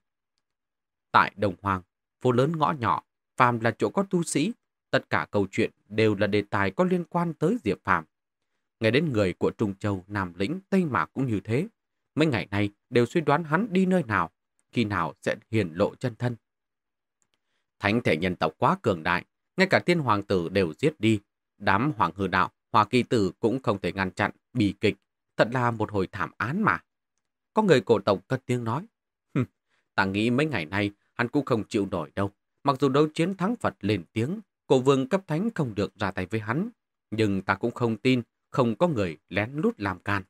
Tại Đồng Hoàng, phố lớn ngõ nhỏ, phàm là chỗ có tu sĩ, tất cả câu chuyện đều là đề tài có liên quan tới Diệp Phàm. Ngay đến người của Trung Châu, Nam Lĩnh, Tây Mạc cũng như thế. Mấy ngày nay đều suy đoán hắn đi nơi nào, khi nào sẽ hiển lộ chân thân. Thánh thể nhân tộc quá cường đại, ngay cả tiên hoàng tử đều giết đi. Đám hoàng hư đạo, hòa kỳ tử cũng không thể ngăn chặn, bì kịch. Thật là một hồi thảm án mà. Có người cổ tộc cất tiếng nói. ta nghĩ mấy ngày nay hắn cũng không chịu nổi đâu. Mặc dù đấu chiến thắng Phật lên tiếng, cổ vương cấp thánh không được ra tay với hắn. Nhưng ta cũng không tin không có người lén lút làm can.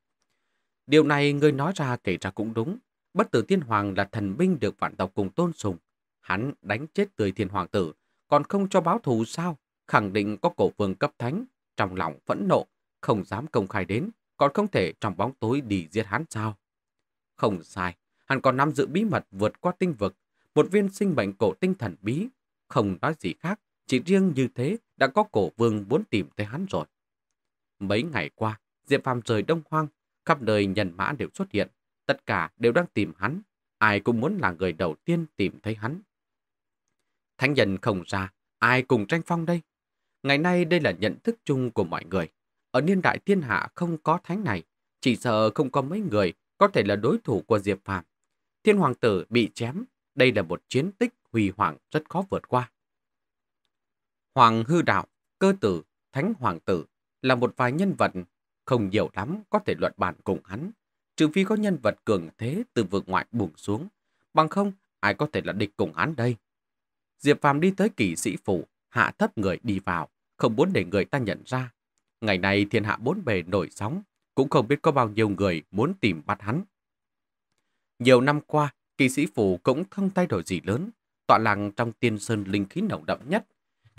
Điều này người nói ra kể ra cũng đúng. Bất tử thiên hoàng là thần binh được vạn tộc cùng tôn sùng. Hắn đánh chết tươi thiên hoàng tử, còn không cho báo thù sao? Khẳng định có cổ vương cấp thánh, trong lòng phẫn nộ, không dám công khai đến, còn không thể trong bóng tối đi giết hắn sao? Không sai, hắn còn nắm giữ bí mật vượt qua tinh vực, một viên sinh mệnh cổ tinh thần bí. Không nói gì khác, chỉ riêng như thế đã có cổ vương muốn tìm tới hắn rồi. Mấy ngày qua, Diệp Phàm rời Đông Hoang, khắp nơi nhân mã đều xuất hiện, tất cả đều đang tìm hắn, ai cũng muốn là người đầu tiên tìm thấy hắn. Thánh nhân không ra, ai cùng tranh phong đây? Ngày nay đây là nhận thức chung của mọi người. Ở niên đại thiên hạ không có thánh này, chỉ sợ không có mấy người có thể là đối thủ của Diệp Phàm. Thiên hoàng tử bị chém, đây là một chiến tích huy hoàng rất khó vượt qua. Hoàng hư đạo, cơ tử, thánh hoàng tử là một vài nhân vật không nhiều lắm có thể luận bàn cùng hắn, trừ phi có nhân vật cường thế từ vực ngoại bùng xuống, bằng không ai có thể là địch cùng hắn đây. Diệp Phàm đi tới kỳ sĩ phủ, hạ thấp người đi vào, không muốn để người ta nhận ra. Ngày nay thiên hạ bốn bề nổi sóng, cũng không biết có bao nhiêu người muốn tìm bắt hắn. Nhiều năm qua, kỳ sĩ phủ cũng không thay đổi gì lớn, tọa làng trong tiên sơn linh khí nồng đậm nhất,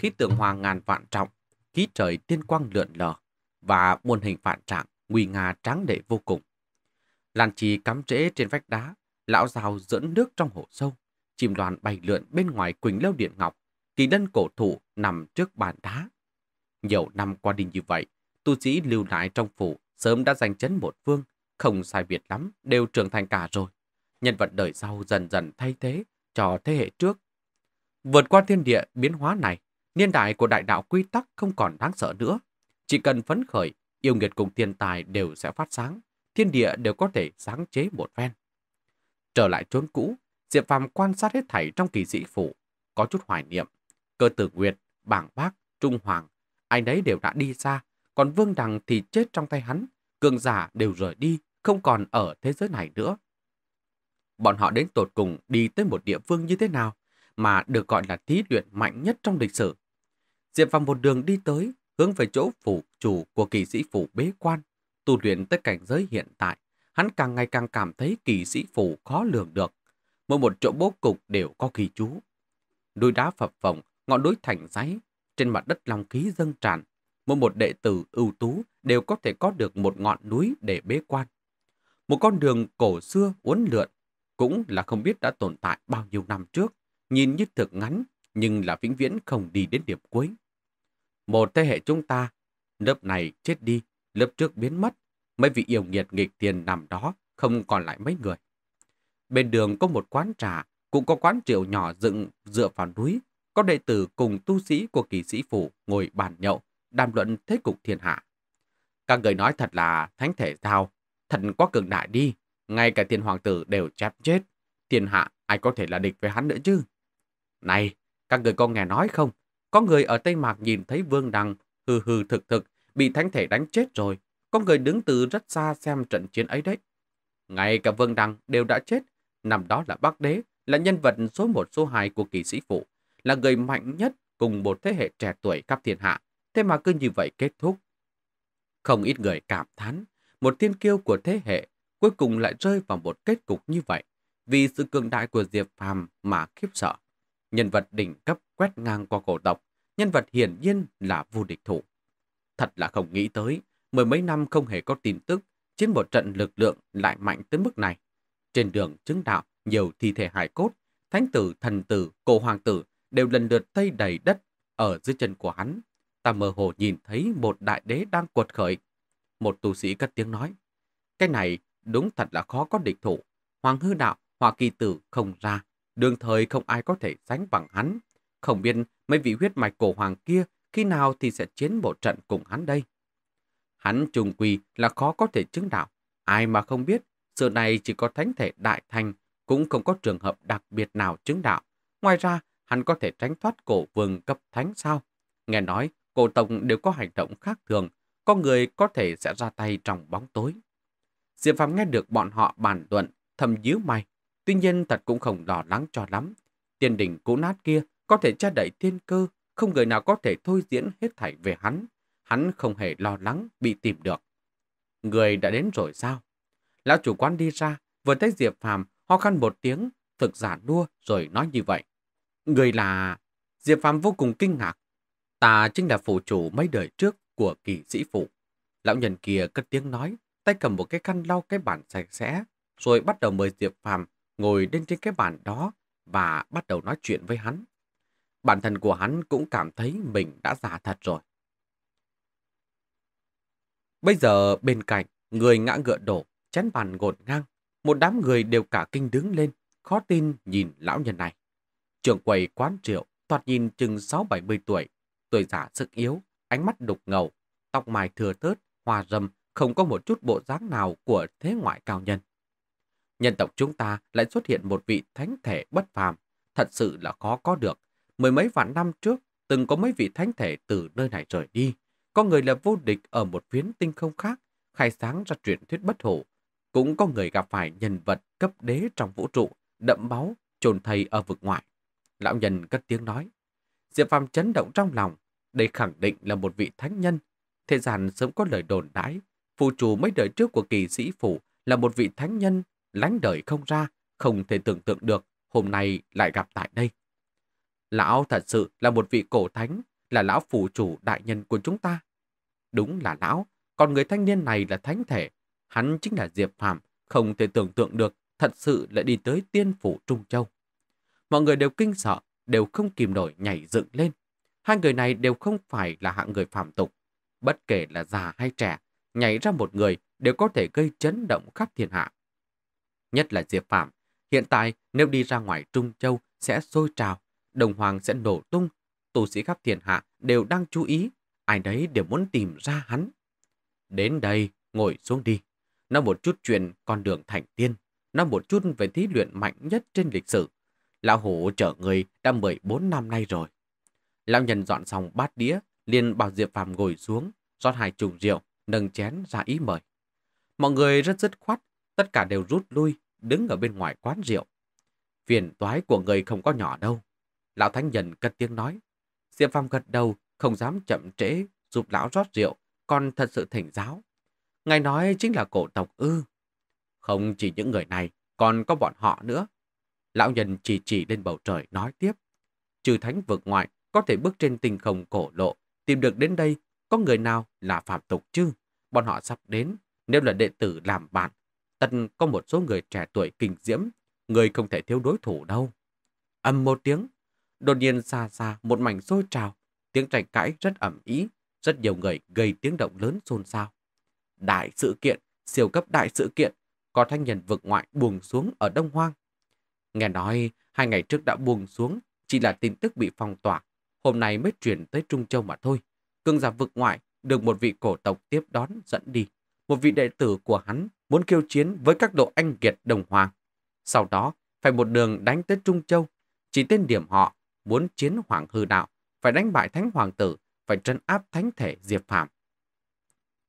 khí tượng hoàng ngàn vạn trọng, khí trời tiên quang lượn lờ và muôn hình vạn trạng, nguy nga tráng đệ vô cùng. Làn trì cắm rễ trên vách đá, lão rào dẫn nước trong hồ sâu, chim đoàn bay lượn bên ngoài quỳnh lâu điện ngọc, kỳ đân cổ thụ nằm trước bàn đá. Nhiều năm qua đi như vậy, tu sĩ lưu lại trong phủ sớm đã giành chấn một phương, không sai biệt lắm, đều trưởng thành cả rồi. Nhân vật đời sau dần dần thay thế cho thế hệ trước. Vượt qua thiên địa biến hóa này, niên đại của đại đạo quy tắc không còn đáng sợ nữa. Chỉ cần phấn khởi, yêu nghiệt cùng thiên tài đều sẽ phát sáng, thiên địa đều có thể sáng chế một phen. Trở lại chốn cũ, Diệp Phàm quan sát hết thảy trong kỳ sĩ phủ, có chút hoài niệm. Cơ tử Nguyệt, Bảng Bác, Trung Hoàng, ai ấy đều đã đi xa, còn Vương Đằng thì chết trong tay hắn, cường giả đều rời đi, không còn ở thế giới này nữa. Bọn họ đến tột cùng đi tới một địa phương như thế nào mà được gọi là thí luyện mạnh nhất trong lịch sử. Diệp Phàm một đường đi tới, hướng về chỗ phủ chủ của kỳ sĩ phủ bế quan, tu luyện tới cảnh giới hiện tại, hắn càng ngày càng cảm thấy kỳ sĩ phủ khó lường được. mỗi một chỗ bố cục đều có kỳ chú. Núi đá phập phồng, ngọn núi thành giấy, trên mặt đất long khí dâng tràn. Mỗi một đệ tử ưu tú đều có thể có được một ngọn núi để bế quan. Một con đường cổ xưa uốn lượn, cũng là không biết đã tồn tại bao nhiêu năm trước, nhìn như thực ngắn, nhưng là vĩnh viễn không đi đến điểm cuối. Một thế hệ chúng ta, lớp này chết đi, lớp trước biến mất, mấy vị yêu nghiệt nghịch tiền nằm đó, không còn lại mấy người. Bên đường có một quán trà, cũng có quán triệu nhỏ dựng dựa vào núi, có đệ tử cùng tu sĩ của kỳ sĩ phủ ngồi bàn nhậu, đàm luận thế cục thiên hạ. Các người nói thật là thánh thể giao, thật quá cường đại đi, ngay cả thiên hoàng tử đều chép chết. Thiên hạ ai có thể là địch với hắn nữa chứ? Này, các người có nghe nói không? Có người ở Tây Mạc nhìn thấy Vương Đăng hừ hừ thực thực bị thánh thể đánh chết rồi. Có người đứng từ rất xa xem trận chiến ấy đấy. Ngay cả Vương Đăng đều đã chết. nằm đó là Bắc Đế, là nhân vật số một số hai của kỳ sĩ phụ, là người mạnh nhất cùng một thế hệ trẻ tuổi khắp thiên hạ. Thế mà cứ như vậy kết thúc. Không ít người cảm thán, một thiên kiêu của thế hệ cuối cùng lại rơi vào một kết cục như vậy, vì sự cường đại của Diệp Phàm mà khiếp sợ. Nhân vật đỉnh cấp quét ngang qua cổ tộc, nhân vật hiển nhiên là vô địch thủ. Thật là không nghĩ tới, mười mấy năm không hề có tin tức, chiến một trận lực lượng lại mạnh tới mức này. Trên đường chứng đạo, nhiều thi thể hài cốt, thánh tử, thần tử, cổ hoàng tử đều lần lượt tây đầy đất ở dưới chân của hắn. Ta mơ hồ nhìn thấy một đại đế đang quật khởi. Một tu sĩ cất tiếng nói, cái này đúng thật là khó có địch thủ. Hoàng hư đạo, hoa kỳ tử không ra, đương thời không ai có thể sánh bằng hắn. Không biết mấy vị huyết mạch cổ hoàng kia khi nào thì sẽ chiến bộ trận cùng hắn đây. Hắn trùng quỳ là khó có thể chứng đạo. Ai mà không biết, sự này chỉ có thánh thể đại thành, cũng không có trường hợp đặc biệt nào chứng đạo. Ngoài ra, hắn có thể tránh thoát cổ vương cấp thánh sao? Nghe nói, cổ tổng đều có hành động khác thường, có người có thể sẽ ra tay trong bóng tối. Diệp Phạm nghe được bọn họ bàn luận, thầm díu mày. Tuy nhiên thật cũng không lo lắng cho lắm. Tiên đỉnh cũ nát kia có thể che đậy thiên cơ, không người nào có thể thôi diễn hết thảy về hắn. Hắn không hề lo lắng bị tìm được. Người đã đến rồi sao? Lão chủ quán đi ra, vừa thấy Diệp Phàm ho khăn một tiếng, thực giả đua rồi nói như vậy. Người là... Diệp Phàm vô cùng kinh ngạc. Ta chính là phụ chủ mấy đời trước của kỳ sĩ phụ. Lão nhân kia cất tiếng nói, tay cầm một cái khăn lau cái bàn sạch sẽ, rồi bắt đầu mời Diệp Phàm ngồi lên trên cái bàn đó và bắt đầu nói chuyện với hắn. Bản thân của hắn cũng cảm thấy mình đã già thật rồi. Bây giờ bên cạnh, người ngã ngựa đổ, chén bàn gột ngang. Một đám người đều cả kinh đứng lên, khó tin nhìn lão nhân này. Trưởng quầy quán triệu, thoạt nhìn chừng 6-70 tuổi, tuổi già sức yếu, ánh mắt đục ngầu, tóc mài thừa tớt, hoa râm, không có một chút bộ dáng nào của thế ngoại cao nhân. Nhân tộc chúng ta lại xuất hiện một vị thánh thể bất phàm, thật sự là khó có được. Mười mấy vạn năm trước, từng có mấy vị thánh thể từ nơi này rời đi. Có người là vô địch ở một phiến tinh không khác, khai sáng ra truyền thuyết bất hủ. Cũng có người gặp phải nhân vật cấp đế trong vũ trụ, đậm máu, trồn thầy ở vực ngoại. Lão nhân cất tiếng nói. Diệp Phàm chấn động trong lòng, đây khẳng định là một vị thánh nhân. Thế gian sớm có lời đồn đãi, phù chủ mấy đời trước của kỳ sĩ phủ là một vị thánh nhân, lánh đời không ra, không thể tưởng tượng được hôm nay lại gặp tại đây. Lão thật sự là một vị cổ thánh, là lão phủ chủ đại nhân của chúng ta. Đúng là lão, còn người thanh niên này là thánh thể. Hắn chính là Diệp Phạm, không thể tưởng tượng được thật sự lại đi tới tiên phủ Trung Châu. Mọi người đều kinh sợ, đều không kìm nổi nhảy dựng lên. Hai người này đều không phải là hạng người phạm tục. Bất kể là già hay trẻ, nhảy ra một người đều có thể gây chấn động khắp thiên hạ. Nhất là Diệp Phạm, hiện tại nếu đi ra ngoài Trung Châu sẽ sôi trào, đồng hoàng sẽ nổ tung, tu sĩ khắp thiên hạ đều đang chú ý, ai đấy đều muốn tìm ra hắn. Đến đây, ngồi xuống đi. Nói một chút chuyện con đường thành tiên, nói một chút về thí luyện mạnh nhất trên lịch sử. Lão hổ chở người đã 14 năm nay rồi. Lão nhân dọn xong bát đĩa, liền bảo Diệp Phàm ngồi xuống, rót hai chùng rượu, nâng chén ra ý mời. Mọi người rất dứt khoát, tất cả đều rút lui, đứng ở bên ngoài quán rượu. Phiền toái của người không có nhỏ đâu. Lão Thánh Nhân cất tiếng nói. Diệp Phàm gật đầu, không dám chậm trễ, giúp lão rót rượu, còn thật sự thỉnh giáo. Ngài nói chính là cổ tộc ư. Không chỉ những người này, còn có bọn họ nữa. Lão nhân chỉ chỉ lên bầu trời nói tiếp. Trừ thánh vực ngoại có thể bước trên tinh không cổ lộ, tìm được đến đây, có người nào là phạm tục chứ? Bọn họ sắp đến, nếu là đệ tử làm bạn, tận có một số người trẻ tuổi kinh diễm, người không thể thiếu đối thủ đâu. Âm một tiếng, đột nhiên xa xa một mảnh sôi trào, tiếng tranh cãi rất ẩm ý, rất nhiều người gây tiếng động lớn xôn xao. Đại sự kiện, siêu cấp đại sự kiện, có thanh nhân vực ngoại buông xuống ở Đông Hoang. Nghe nói, hai ngày trước đã buông xuống, chỉ là tin tức bị phong tỏa, hôm nay mới chuyển tới Trung Châu mà thôi. Cương giả vực ngoại được một vị cổ tộc tiếp đón dẫn đi. Một vị đệ tử của hắn muốn kêu chiến với các độ anh kiệt đồng hoàng. Sau đó, phải một đường đánh tới Trung Châu. Chỉ tên điểm họ, muốn chiến hoàng hư đạo, phải đánh bại thánh hoàng tử, phải trấn áp thánh thể Diệp Phạm.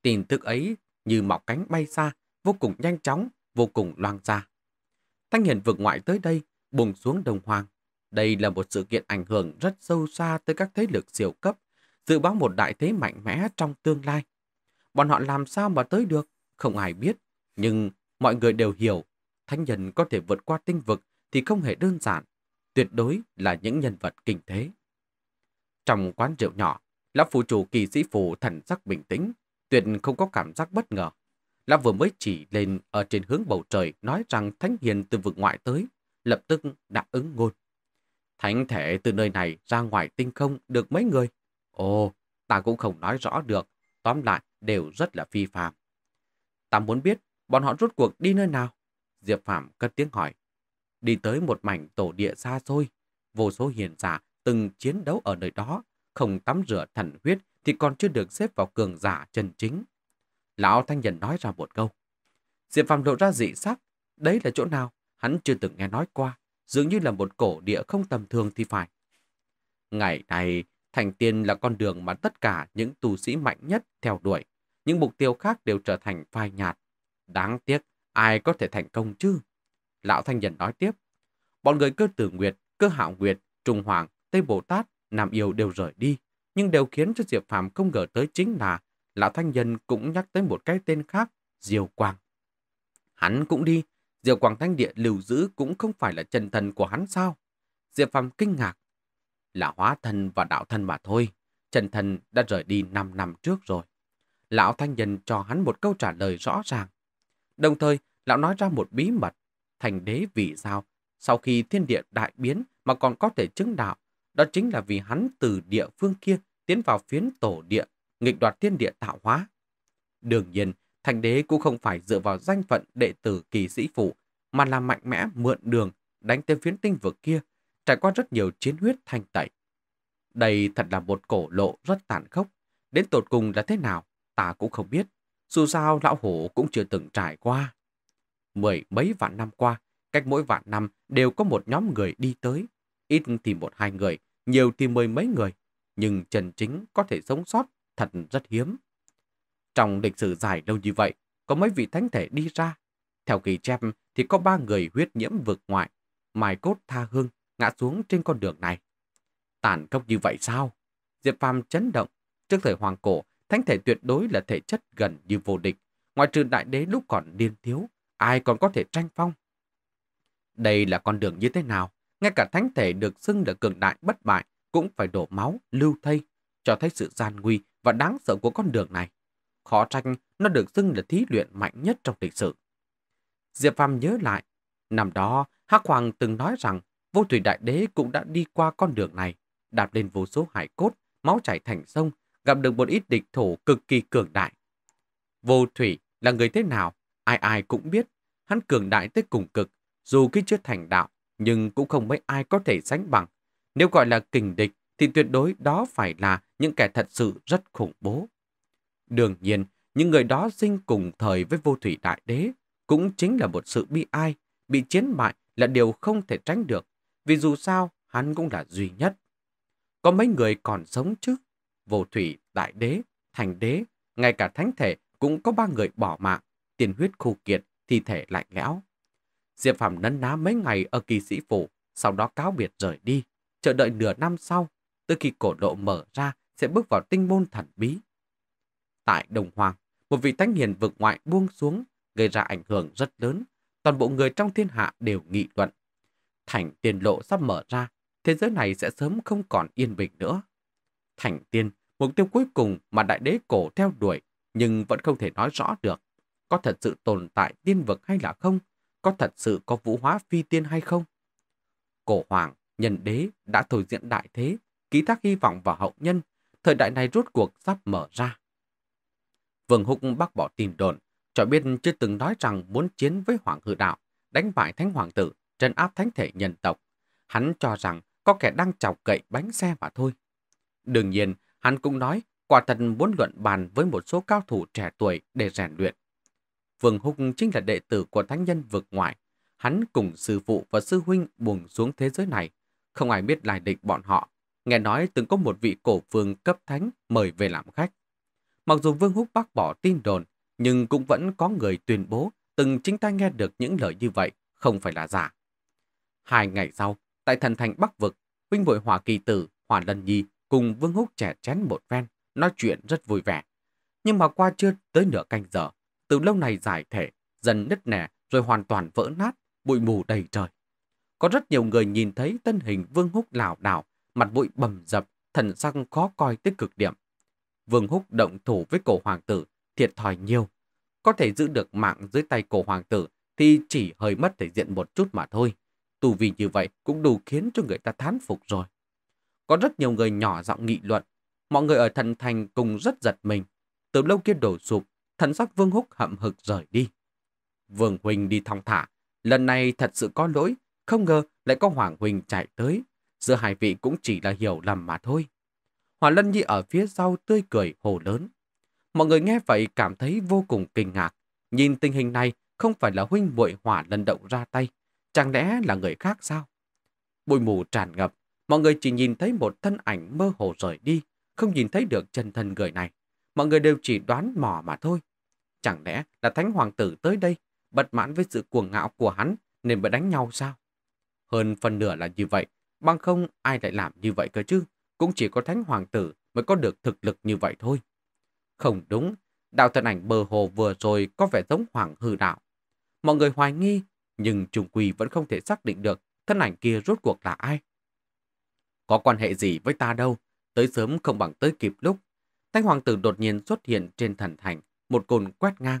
Tin tức ấy như mọc cánh bay xa, vô cùng nhanh chóng, vô cùng loang ra. Thanh hiền vực ngoại tới đây, bùng xuống đồng hoàng. Đây là một sự kiện ảnh hưởng rất sâu xa tới các thế lực siêu cấp, dự báo một đại thế mạnh mẽ trong tương lai. Bọn họ làm sao mà tới được, không ai biết, nhưng mọi người đều hiểu, thánh nhân có thể vượt qua tinh vực thì không hề đơn giản, tuyệt đối là những nhân vật kinh thế. Trong quán rượu nhỏ, Lão phụ chủ kỳ sĩ phù thần sắc bình tĩnh, tuyệt không có cảm giác bất ngờ. Lão vừa mới chỉ lên ở trên hướng bầu trời nói rằng Thánh Hiền từ vực ngoại tới, lập tức đã ứng ngôn. Thánh thể từ nơi này ra ngoài tinh không được mấy người? Ồ, ta cũng không nói rõ được, tóm lại đều rất là phi phạm. Ta muốn biết bọn họ rốt cuộc đi nơi nào? Diệp Phạm cất tiếng hỏi. Đi tới một mảnh tổ địa xa xôi, vô số hiền giả từng chiến đấu ở nơi đó, không tắm rửa thần huyết thì còn chưa được xếp vào cường giả chân chính. Lão Thanh Nhân nói ra một câu. Diệp Phạm lộ ra dị sắc. Đấy là chỗ nào? Hắn chưa từng nghe nói qua. Dường như là một cổ địa không tầm thường thì phải. Ngày này, thành tiên là con đường mà tất cả những tu sĩ mạnh nhất theo đuổi. Những mục tiêu khác đều trở thành phai nhạt. Đáng tiếc, ai có thể thành công chứ? Lão Thanh Nhân nói tiếp. Bọn người cơ tử nguyệt, cơ hạo nguyệt, trung hoàng, Tây Bồ Tát Nam Yêu đều rời đi, nhưng đều khiến cho Diệp Phạm không ngờ tới chính là Lão Thanh Nhân cũng nhắc tới một cái tên khác, Diều Quang. Hắn cũng đi, Diều Quang Thanh Địa lưu giữ cũng không phải là chân thần của hắn sao? Diệp Phạm kinh ngạc. Là hóa thân và đạo thân mà thôi, chân thần đã rời đi 5 năm trước rồi. Lão Thanh Nhân cho hắn một câu trả lời rõ ràng. Đồng thời, lão nói ra một bí mật. Thành đế vì sao, sau khi thiên địa đại biến mà còn có thể chứng đạo, đó chính là vì hắn từ địa phương kia tiến vào phiến tổ địa, nghịch đoạt thiên địa tạo hóa. Đương nhiên, thành đế cũng không phải dựa vào danh phận đệ tử kỳ sĩ phụ, mà là mạnh mẽ mượn đường, đánh tới phiến tinh vực kia, trải qua rất nhiều chiến huyết thanh tẩy. Đây thật là một cổ lộ rất tàn khốc. Đến tột cùng là thế nào, ta cũng không biết. Dù sao lão hổ cũng chưa từng trải qua. Mười mấy vạn năm qua, cách mỗi vạn năm đều có một nhóm người đi tới, Ít thì một hai người, nhiều thì mười mấy người, nhưng Trần Chính có thể sống sót thật rất hiếm. Trong lịch sử dài lâu như vậy, có mấy vị thánh thể đi ra. Theo kỳ chép thì có ba người huyết nhiễm vực ngoại, mài Cốt Tha Hương ngã xuống trên con đường này. Tàn khốc như vậy sao? Diệp Phàm chấn động. Trước thời hoàng cổ, thánh thể tuyệt đối là thể chất gần như vô địch. Ngoài trừ đại đế lúc còn điên thiếu, ai còn có thể tranh phong? Đây là con đường như thế nào? Ngay cả thánh thể được xưng là cường đại bất bại cũng phải đổ máu, lưu thây, cho thấy sự gian nguy và đáng sợ của con đường này. Khó tranh nó được xưng là thí luyện mạnh nhất trong lịch sử. Diệp Phàm nhớ lại, năm đó Hắc Hoàng từng nói rằng vô thủy đại đế cũng đã đi qua con đường này, đạp lên vô số hải cốt, máu chảy thành sông, gặp được một ít địch thủ cực kỳ cường đại. Vô thủy là người thế nào, ai ai cũng biết, hắn cường đại tới cùng cực, dù khi chưa thành đạo nhưng cũng không mấy ai có thể sánh bằng. Nếu gọi là kình địch, thì tuyệt đối đó phải là những kẻ thật sự rất khủng bố. Đương nhiên, những người đó sinh cùng thời với vô thủy đại đế cũng chính là một sự bi ai, bị chiến bại là điều không thể tránh được, vì dù sao hắn cũng là duy nhất. Có mấy người còn sống chứ? Vô thủy, đại đế, thành đế, ngay cả thánh thể cũng có ba người bỏ mạng, tiền huyết khô kiệt, thi thể lạnh lẽo. Diệp Phạm nấn ná mấy ngày ở kỳ sĩ phủ, sau đó cáo biệt rời đi, chờ đợi nửa năm sau, từ khi cổ độ mở ra sẽ bước vào tinh môn thần bí. Tại Đồng Hoàng, một vị thánh hiền vực ngoại buông xuống, gây ra ảnh hưởng rất lớn. Toàn bộ người trong thiên hạ đều nghị luận. Thành tiên lộ sắp mở ra, thế giới này sẽ sớm không còn yên bình nữa. Thành tiên, mục tiêu cuối cùng mà đại đế cổ theo đuổi, nhưng vẫn không thể nói rõ được. Có thật sự tồn tại tiên vực hay là không? Có thật sự có vũ hóa phi tiên hay không? Cổ hoàng, nhân đế đã thôi diện đại thế, ký thác hy vọng vào hậu nhân, thời đại này rốt cuộc sắp mở ra. Vương Húc bác bỏ tin đồn, cho biết chưa từng nói rằng muốn chiến với Hoàng Hư Đạo, đánh bại Thánh Hoàng tử, trấn áp thánh thể nhân tộc. Hắn cho rằng có kẻ đang chọc cậy bánh xe mà thôi. Đương nhiên, hắn cũng nói quả thật muốn luận bàn với một số cao thủ trẻ tuổi để rèn luyện. Vương Húc chính là đệ tử của thánh nhân vực ngoại. Hắn cùng sư phụ và sư huynh buồn xuống thế giới này. Không ai biết lai địch bọn họ. Nghe nói từng có một vị cổ vương cấp thánh mời về làm khách. Mặc dù Vương Húc bác bỏ tin đồn, nhưng cũng vẫn có người tuyên bố từng chính tay nghe được những lời như vậy, không phải là giả. Hai ngày sau, tại thần thành Bắc Vực, huynh vội Hòa Kỳ Tử, Hòa Lân Nhi cùng Vương Húc trẻ chén một phen, nói chuyện rất vui vẻ. Nhưng mà qua chưa tới nửa canh giờ, từ lâu này giải thể, dần nứt nẻ rồi hoàn toàn vỡ nát, bụi mù đầy trời. Có rất nhiều người nhìn thấy thân hình Vương Húc lảo đảo, mặt bụi bầm dập, thần sắc khó coi tới cực điểm. Vương Húc động thủ với cổ hoàng tử, thiệt thòi nhiều. Có thể giữ được mạng dưới tay cổ hoàng tử thì chỉ hơi mất thể diện một chút mà thôi. Tù vì như vậy cũng đủ khiến cho người ta thán phục rồi. Có rất nhiều người nhỏ giọng nghị luận. Mọi người ở thần thành cùng rất giật mình. Từ lâu kia đổ sụp, thần sắc Vương Húc hậm hực rời đi. Vương Huỳnh đi thong thả. Lần này thật sự có lỗi, không ngờ lại có Hoàng Huỳnh chạy tới. Giữa hai vị cũng chỉ là hiểu lầm mà thôi. hòa Lân Nhi ở phía sau tươi cười hồ lớn. Mọi người nghe vậy cảm thấy vô cùng kinh ngạc. Nhìn tình hình này không phải là huynh muội hỏa lân động ra tay. Chẳng lẽ là người khác sao? Bụi mù tràn ngập, mọi người chỉ nhìn thấy một thân ảnh mơ hồ rời đi, không nhìn thấy được chân thân người này. Mọi người đều chỉ đoán mò mà thôi. Chẳng lẽ là thánh hoàng tử tới đây, bật mãn với sự cuồng ngạo của hắn nên mới đánh nhau sao? Hơn phần nửa là như vậy, bằng không ai lại làm như vậy cơ chứ? Cũng chỉ có thánh hoàng tử mới có được thực lực như vậy thôi. Không đúng, đạo thân ảnh bờ hồ vừa rồi có vẻ giống hoàng hư đạo. Mọi người hoài nghi, nhưng trùng quỳ vẫn không thể xác định được thân ảnh kia rốt cuộc là ai. Có quan hệ gì với ta đâu, tới sớm không bằng tới kịp lúc. Thanh hoàng tử đột nhiên xuất hiện trên thần thành, một cồn quét ngang.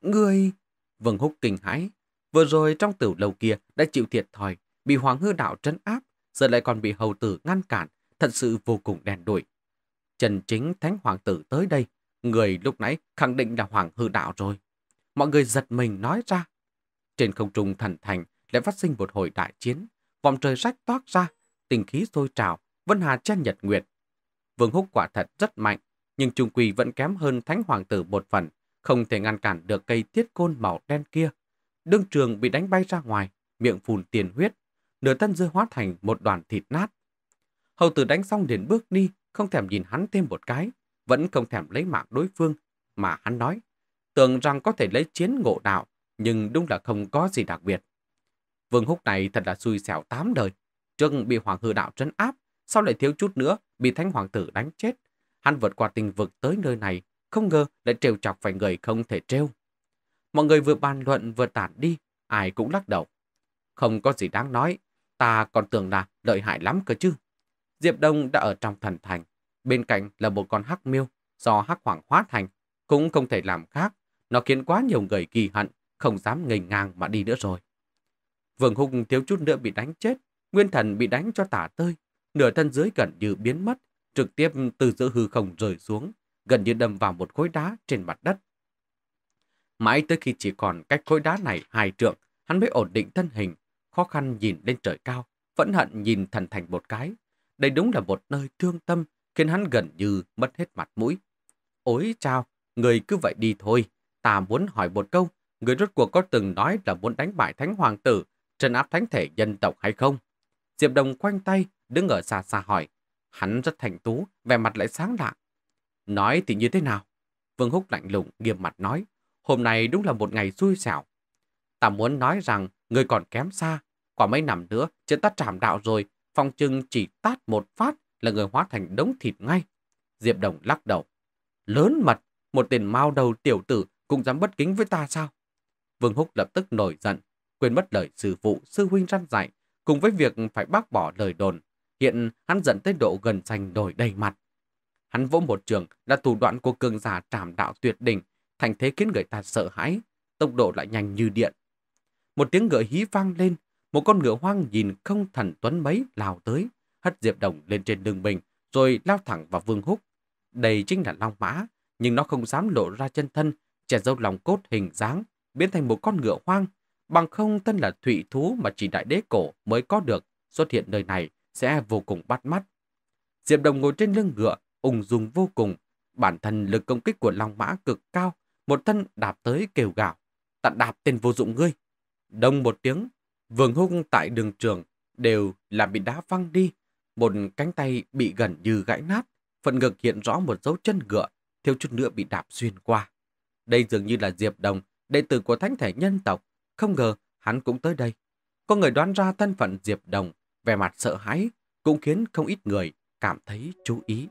Ngươi! Vương húc kinh hãi. Vừa rồi trong tử lâu kia đã chịu thiệt thòi, bị hoàng hư đạo trấn áp, giờ lại còn bị hầu tử ngăn cản, thật sự vô cùng đèn đuổi. Trần chính thánh hoàng tử tới đây, người lúc nãy khẳng định là hoàng hư đạo rồi. Mọi người giật mình nói ra. Trên không trung thần thành lại phát sinh một hồi đại chiến, vòng trời rách toát ra, tình khí sôi trào, vân hà chen nhật nguyệt. Vương húc quả thật rất mạnh, nhưng trung quỳ vẫn kém hơn thánh hoàng tử một phần, không thể ngăn cản được cây thiết côn màu đen kia. Đương trường bị đánh bay ra ngoài, miệng phùn tiền huyết, nửa thân dưa hóa thành một đoàn thịt nát. Hầu tử đánh xong liền bước đi, không thèm nhìn hắn thêm một cái, vẫn không thèm lấy mạng đối phương, mà hắn nói, tưởng rằng có thể lấy chiến ngộ đạo, nhưng đúng là không có gì đặc biệt. Vương Húc này thật là xui xẻo tám đời, trước bị Hoàng Hư Đạo trấn áp, sau lại thiếu chút nữa bị Thánh Hoàng tử đánh chết. Hắn vượt qua tình vực tới nơi này, không ngờ lại trêu chọc phải người không thể trêu. Mọi người vừa bàn luận vừa tản đi, ai cũng lắc đầu. Không có gì đáng nói, ta còn tưởng là lợi hại lắm cơ chứ. Diệp Đông đã ở trong thần thành, bên cạnh là một con hắc miêu do hắc hoàng hóa thành, cũng không thể làm khác. Nó khiến quá nhiều người kỳ hận, không dám ngây ngang mà đi nữa rồi. Vương Hùng thiếu chút nữa bị đánh chết, Nguyên Thần bị đánh cho tả tơi, nửa thân dưới gần như biến mất, trực tiếp từ giữa hư không rơi xuống, gần như đâm vào một khối đá trên mặt đất. Mãi tới khi chỉ còn cách khối đá này hai trượng, hắn mới ổn định thân hình, khó khăn nhìn lên trời cao, vẫn hận nhìn thần thành một cái. Đây đúng là một nơi thương tâm, khiến hắn gần như mất hết mặt mũi. Ôi chào, người cứ vậy đi thôi. Ta muốn hỏi một câu, người rốt cuộc có từng nói là muốn đánh bại thánh hoàng tử, trấn áp thánh thể dân tộc hay không? Diệp Đồng khoanh tay, đứng ở xa xa hỏi. Hắn rất thành tú, vẻ mặt lại sáng lạ. Nói thì như thế nào? Vương Húc lạnh lùng, nghiêm mặt nói. Hôm nay đúng là một ngày xui xẻo. Ta muốn nói rằng người còn kém xa. Quả mấy năm nữa, chưa ta trảm đạo rồi, phong trưng chỉ tát một phát là người hóa thành đống thịt ngay. Diệp Đồng lắc đầu. Lớn mật, một tên mau đầu tiểu tử cũng dám bất kính với ta sao? Vương Húc lập tức nổi giận, quên mất lời sư phụ sư huynh răn dạy, cùng với việc phải bác bỏ lời đồn, hiện hắn dẫn tới độ gần xanh đổi đầy mặt. Hắn vỗ một trường là thủ đoạn của cường giả trảm đạo tuyệt đỉnh, thành thế khiến người ta sợ hãi, tốc độ lại nhanh như điện. Một tiếng ngựa hí vang lên, một con ngựa hoang nhìn không thần tuấn mấy lao tới, hất Diệp Đồng lên trên đường bình, rồi lao thẳng vào Vương Húc. Đây chính là Long Mã, nhưng nó không dám lộ ra chân thân, trẻ dâu lòng cốt hình dáng, biến thành một con ngựa hoang. Bằng không thân là thủy thú mà chỉ đại đế cổ mới có được, xuất hiện nơi này sẽ vô cùng bắt mắt. Diệp Đồng ngồi trên lưng ngựa, ung dung vô cùng. Bản thân lực công kích của Long Mã cực cao, một thân đạp tới kêu gào. Tận đạp tên vô dụng ngươi. Đông một tiếng, vương hung tại đường trường đều là bị đá văng đi. Một cánh tay bị gần như gãy nát, phần ngực hiện rõ một dấu chân ngựa, thiếu chút nữa bị đạp xuyên qua. Đây dường như là Diệp Đồng, đệ tử của thánh thể nhân tộc. Không ngờ hắn cũng tới đây. Có người đoán ra thân phận Diệp Đồng, vẻ mặt sợ hãi, cũng khiến không ít người cảm thấy chú ý.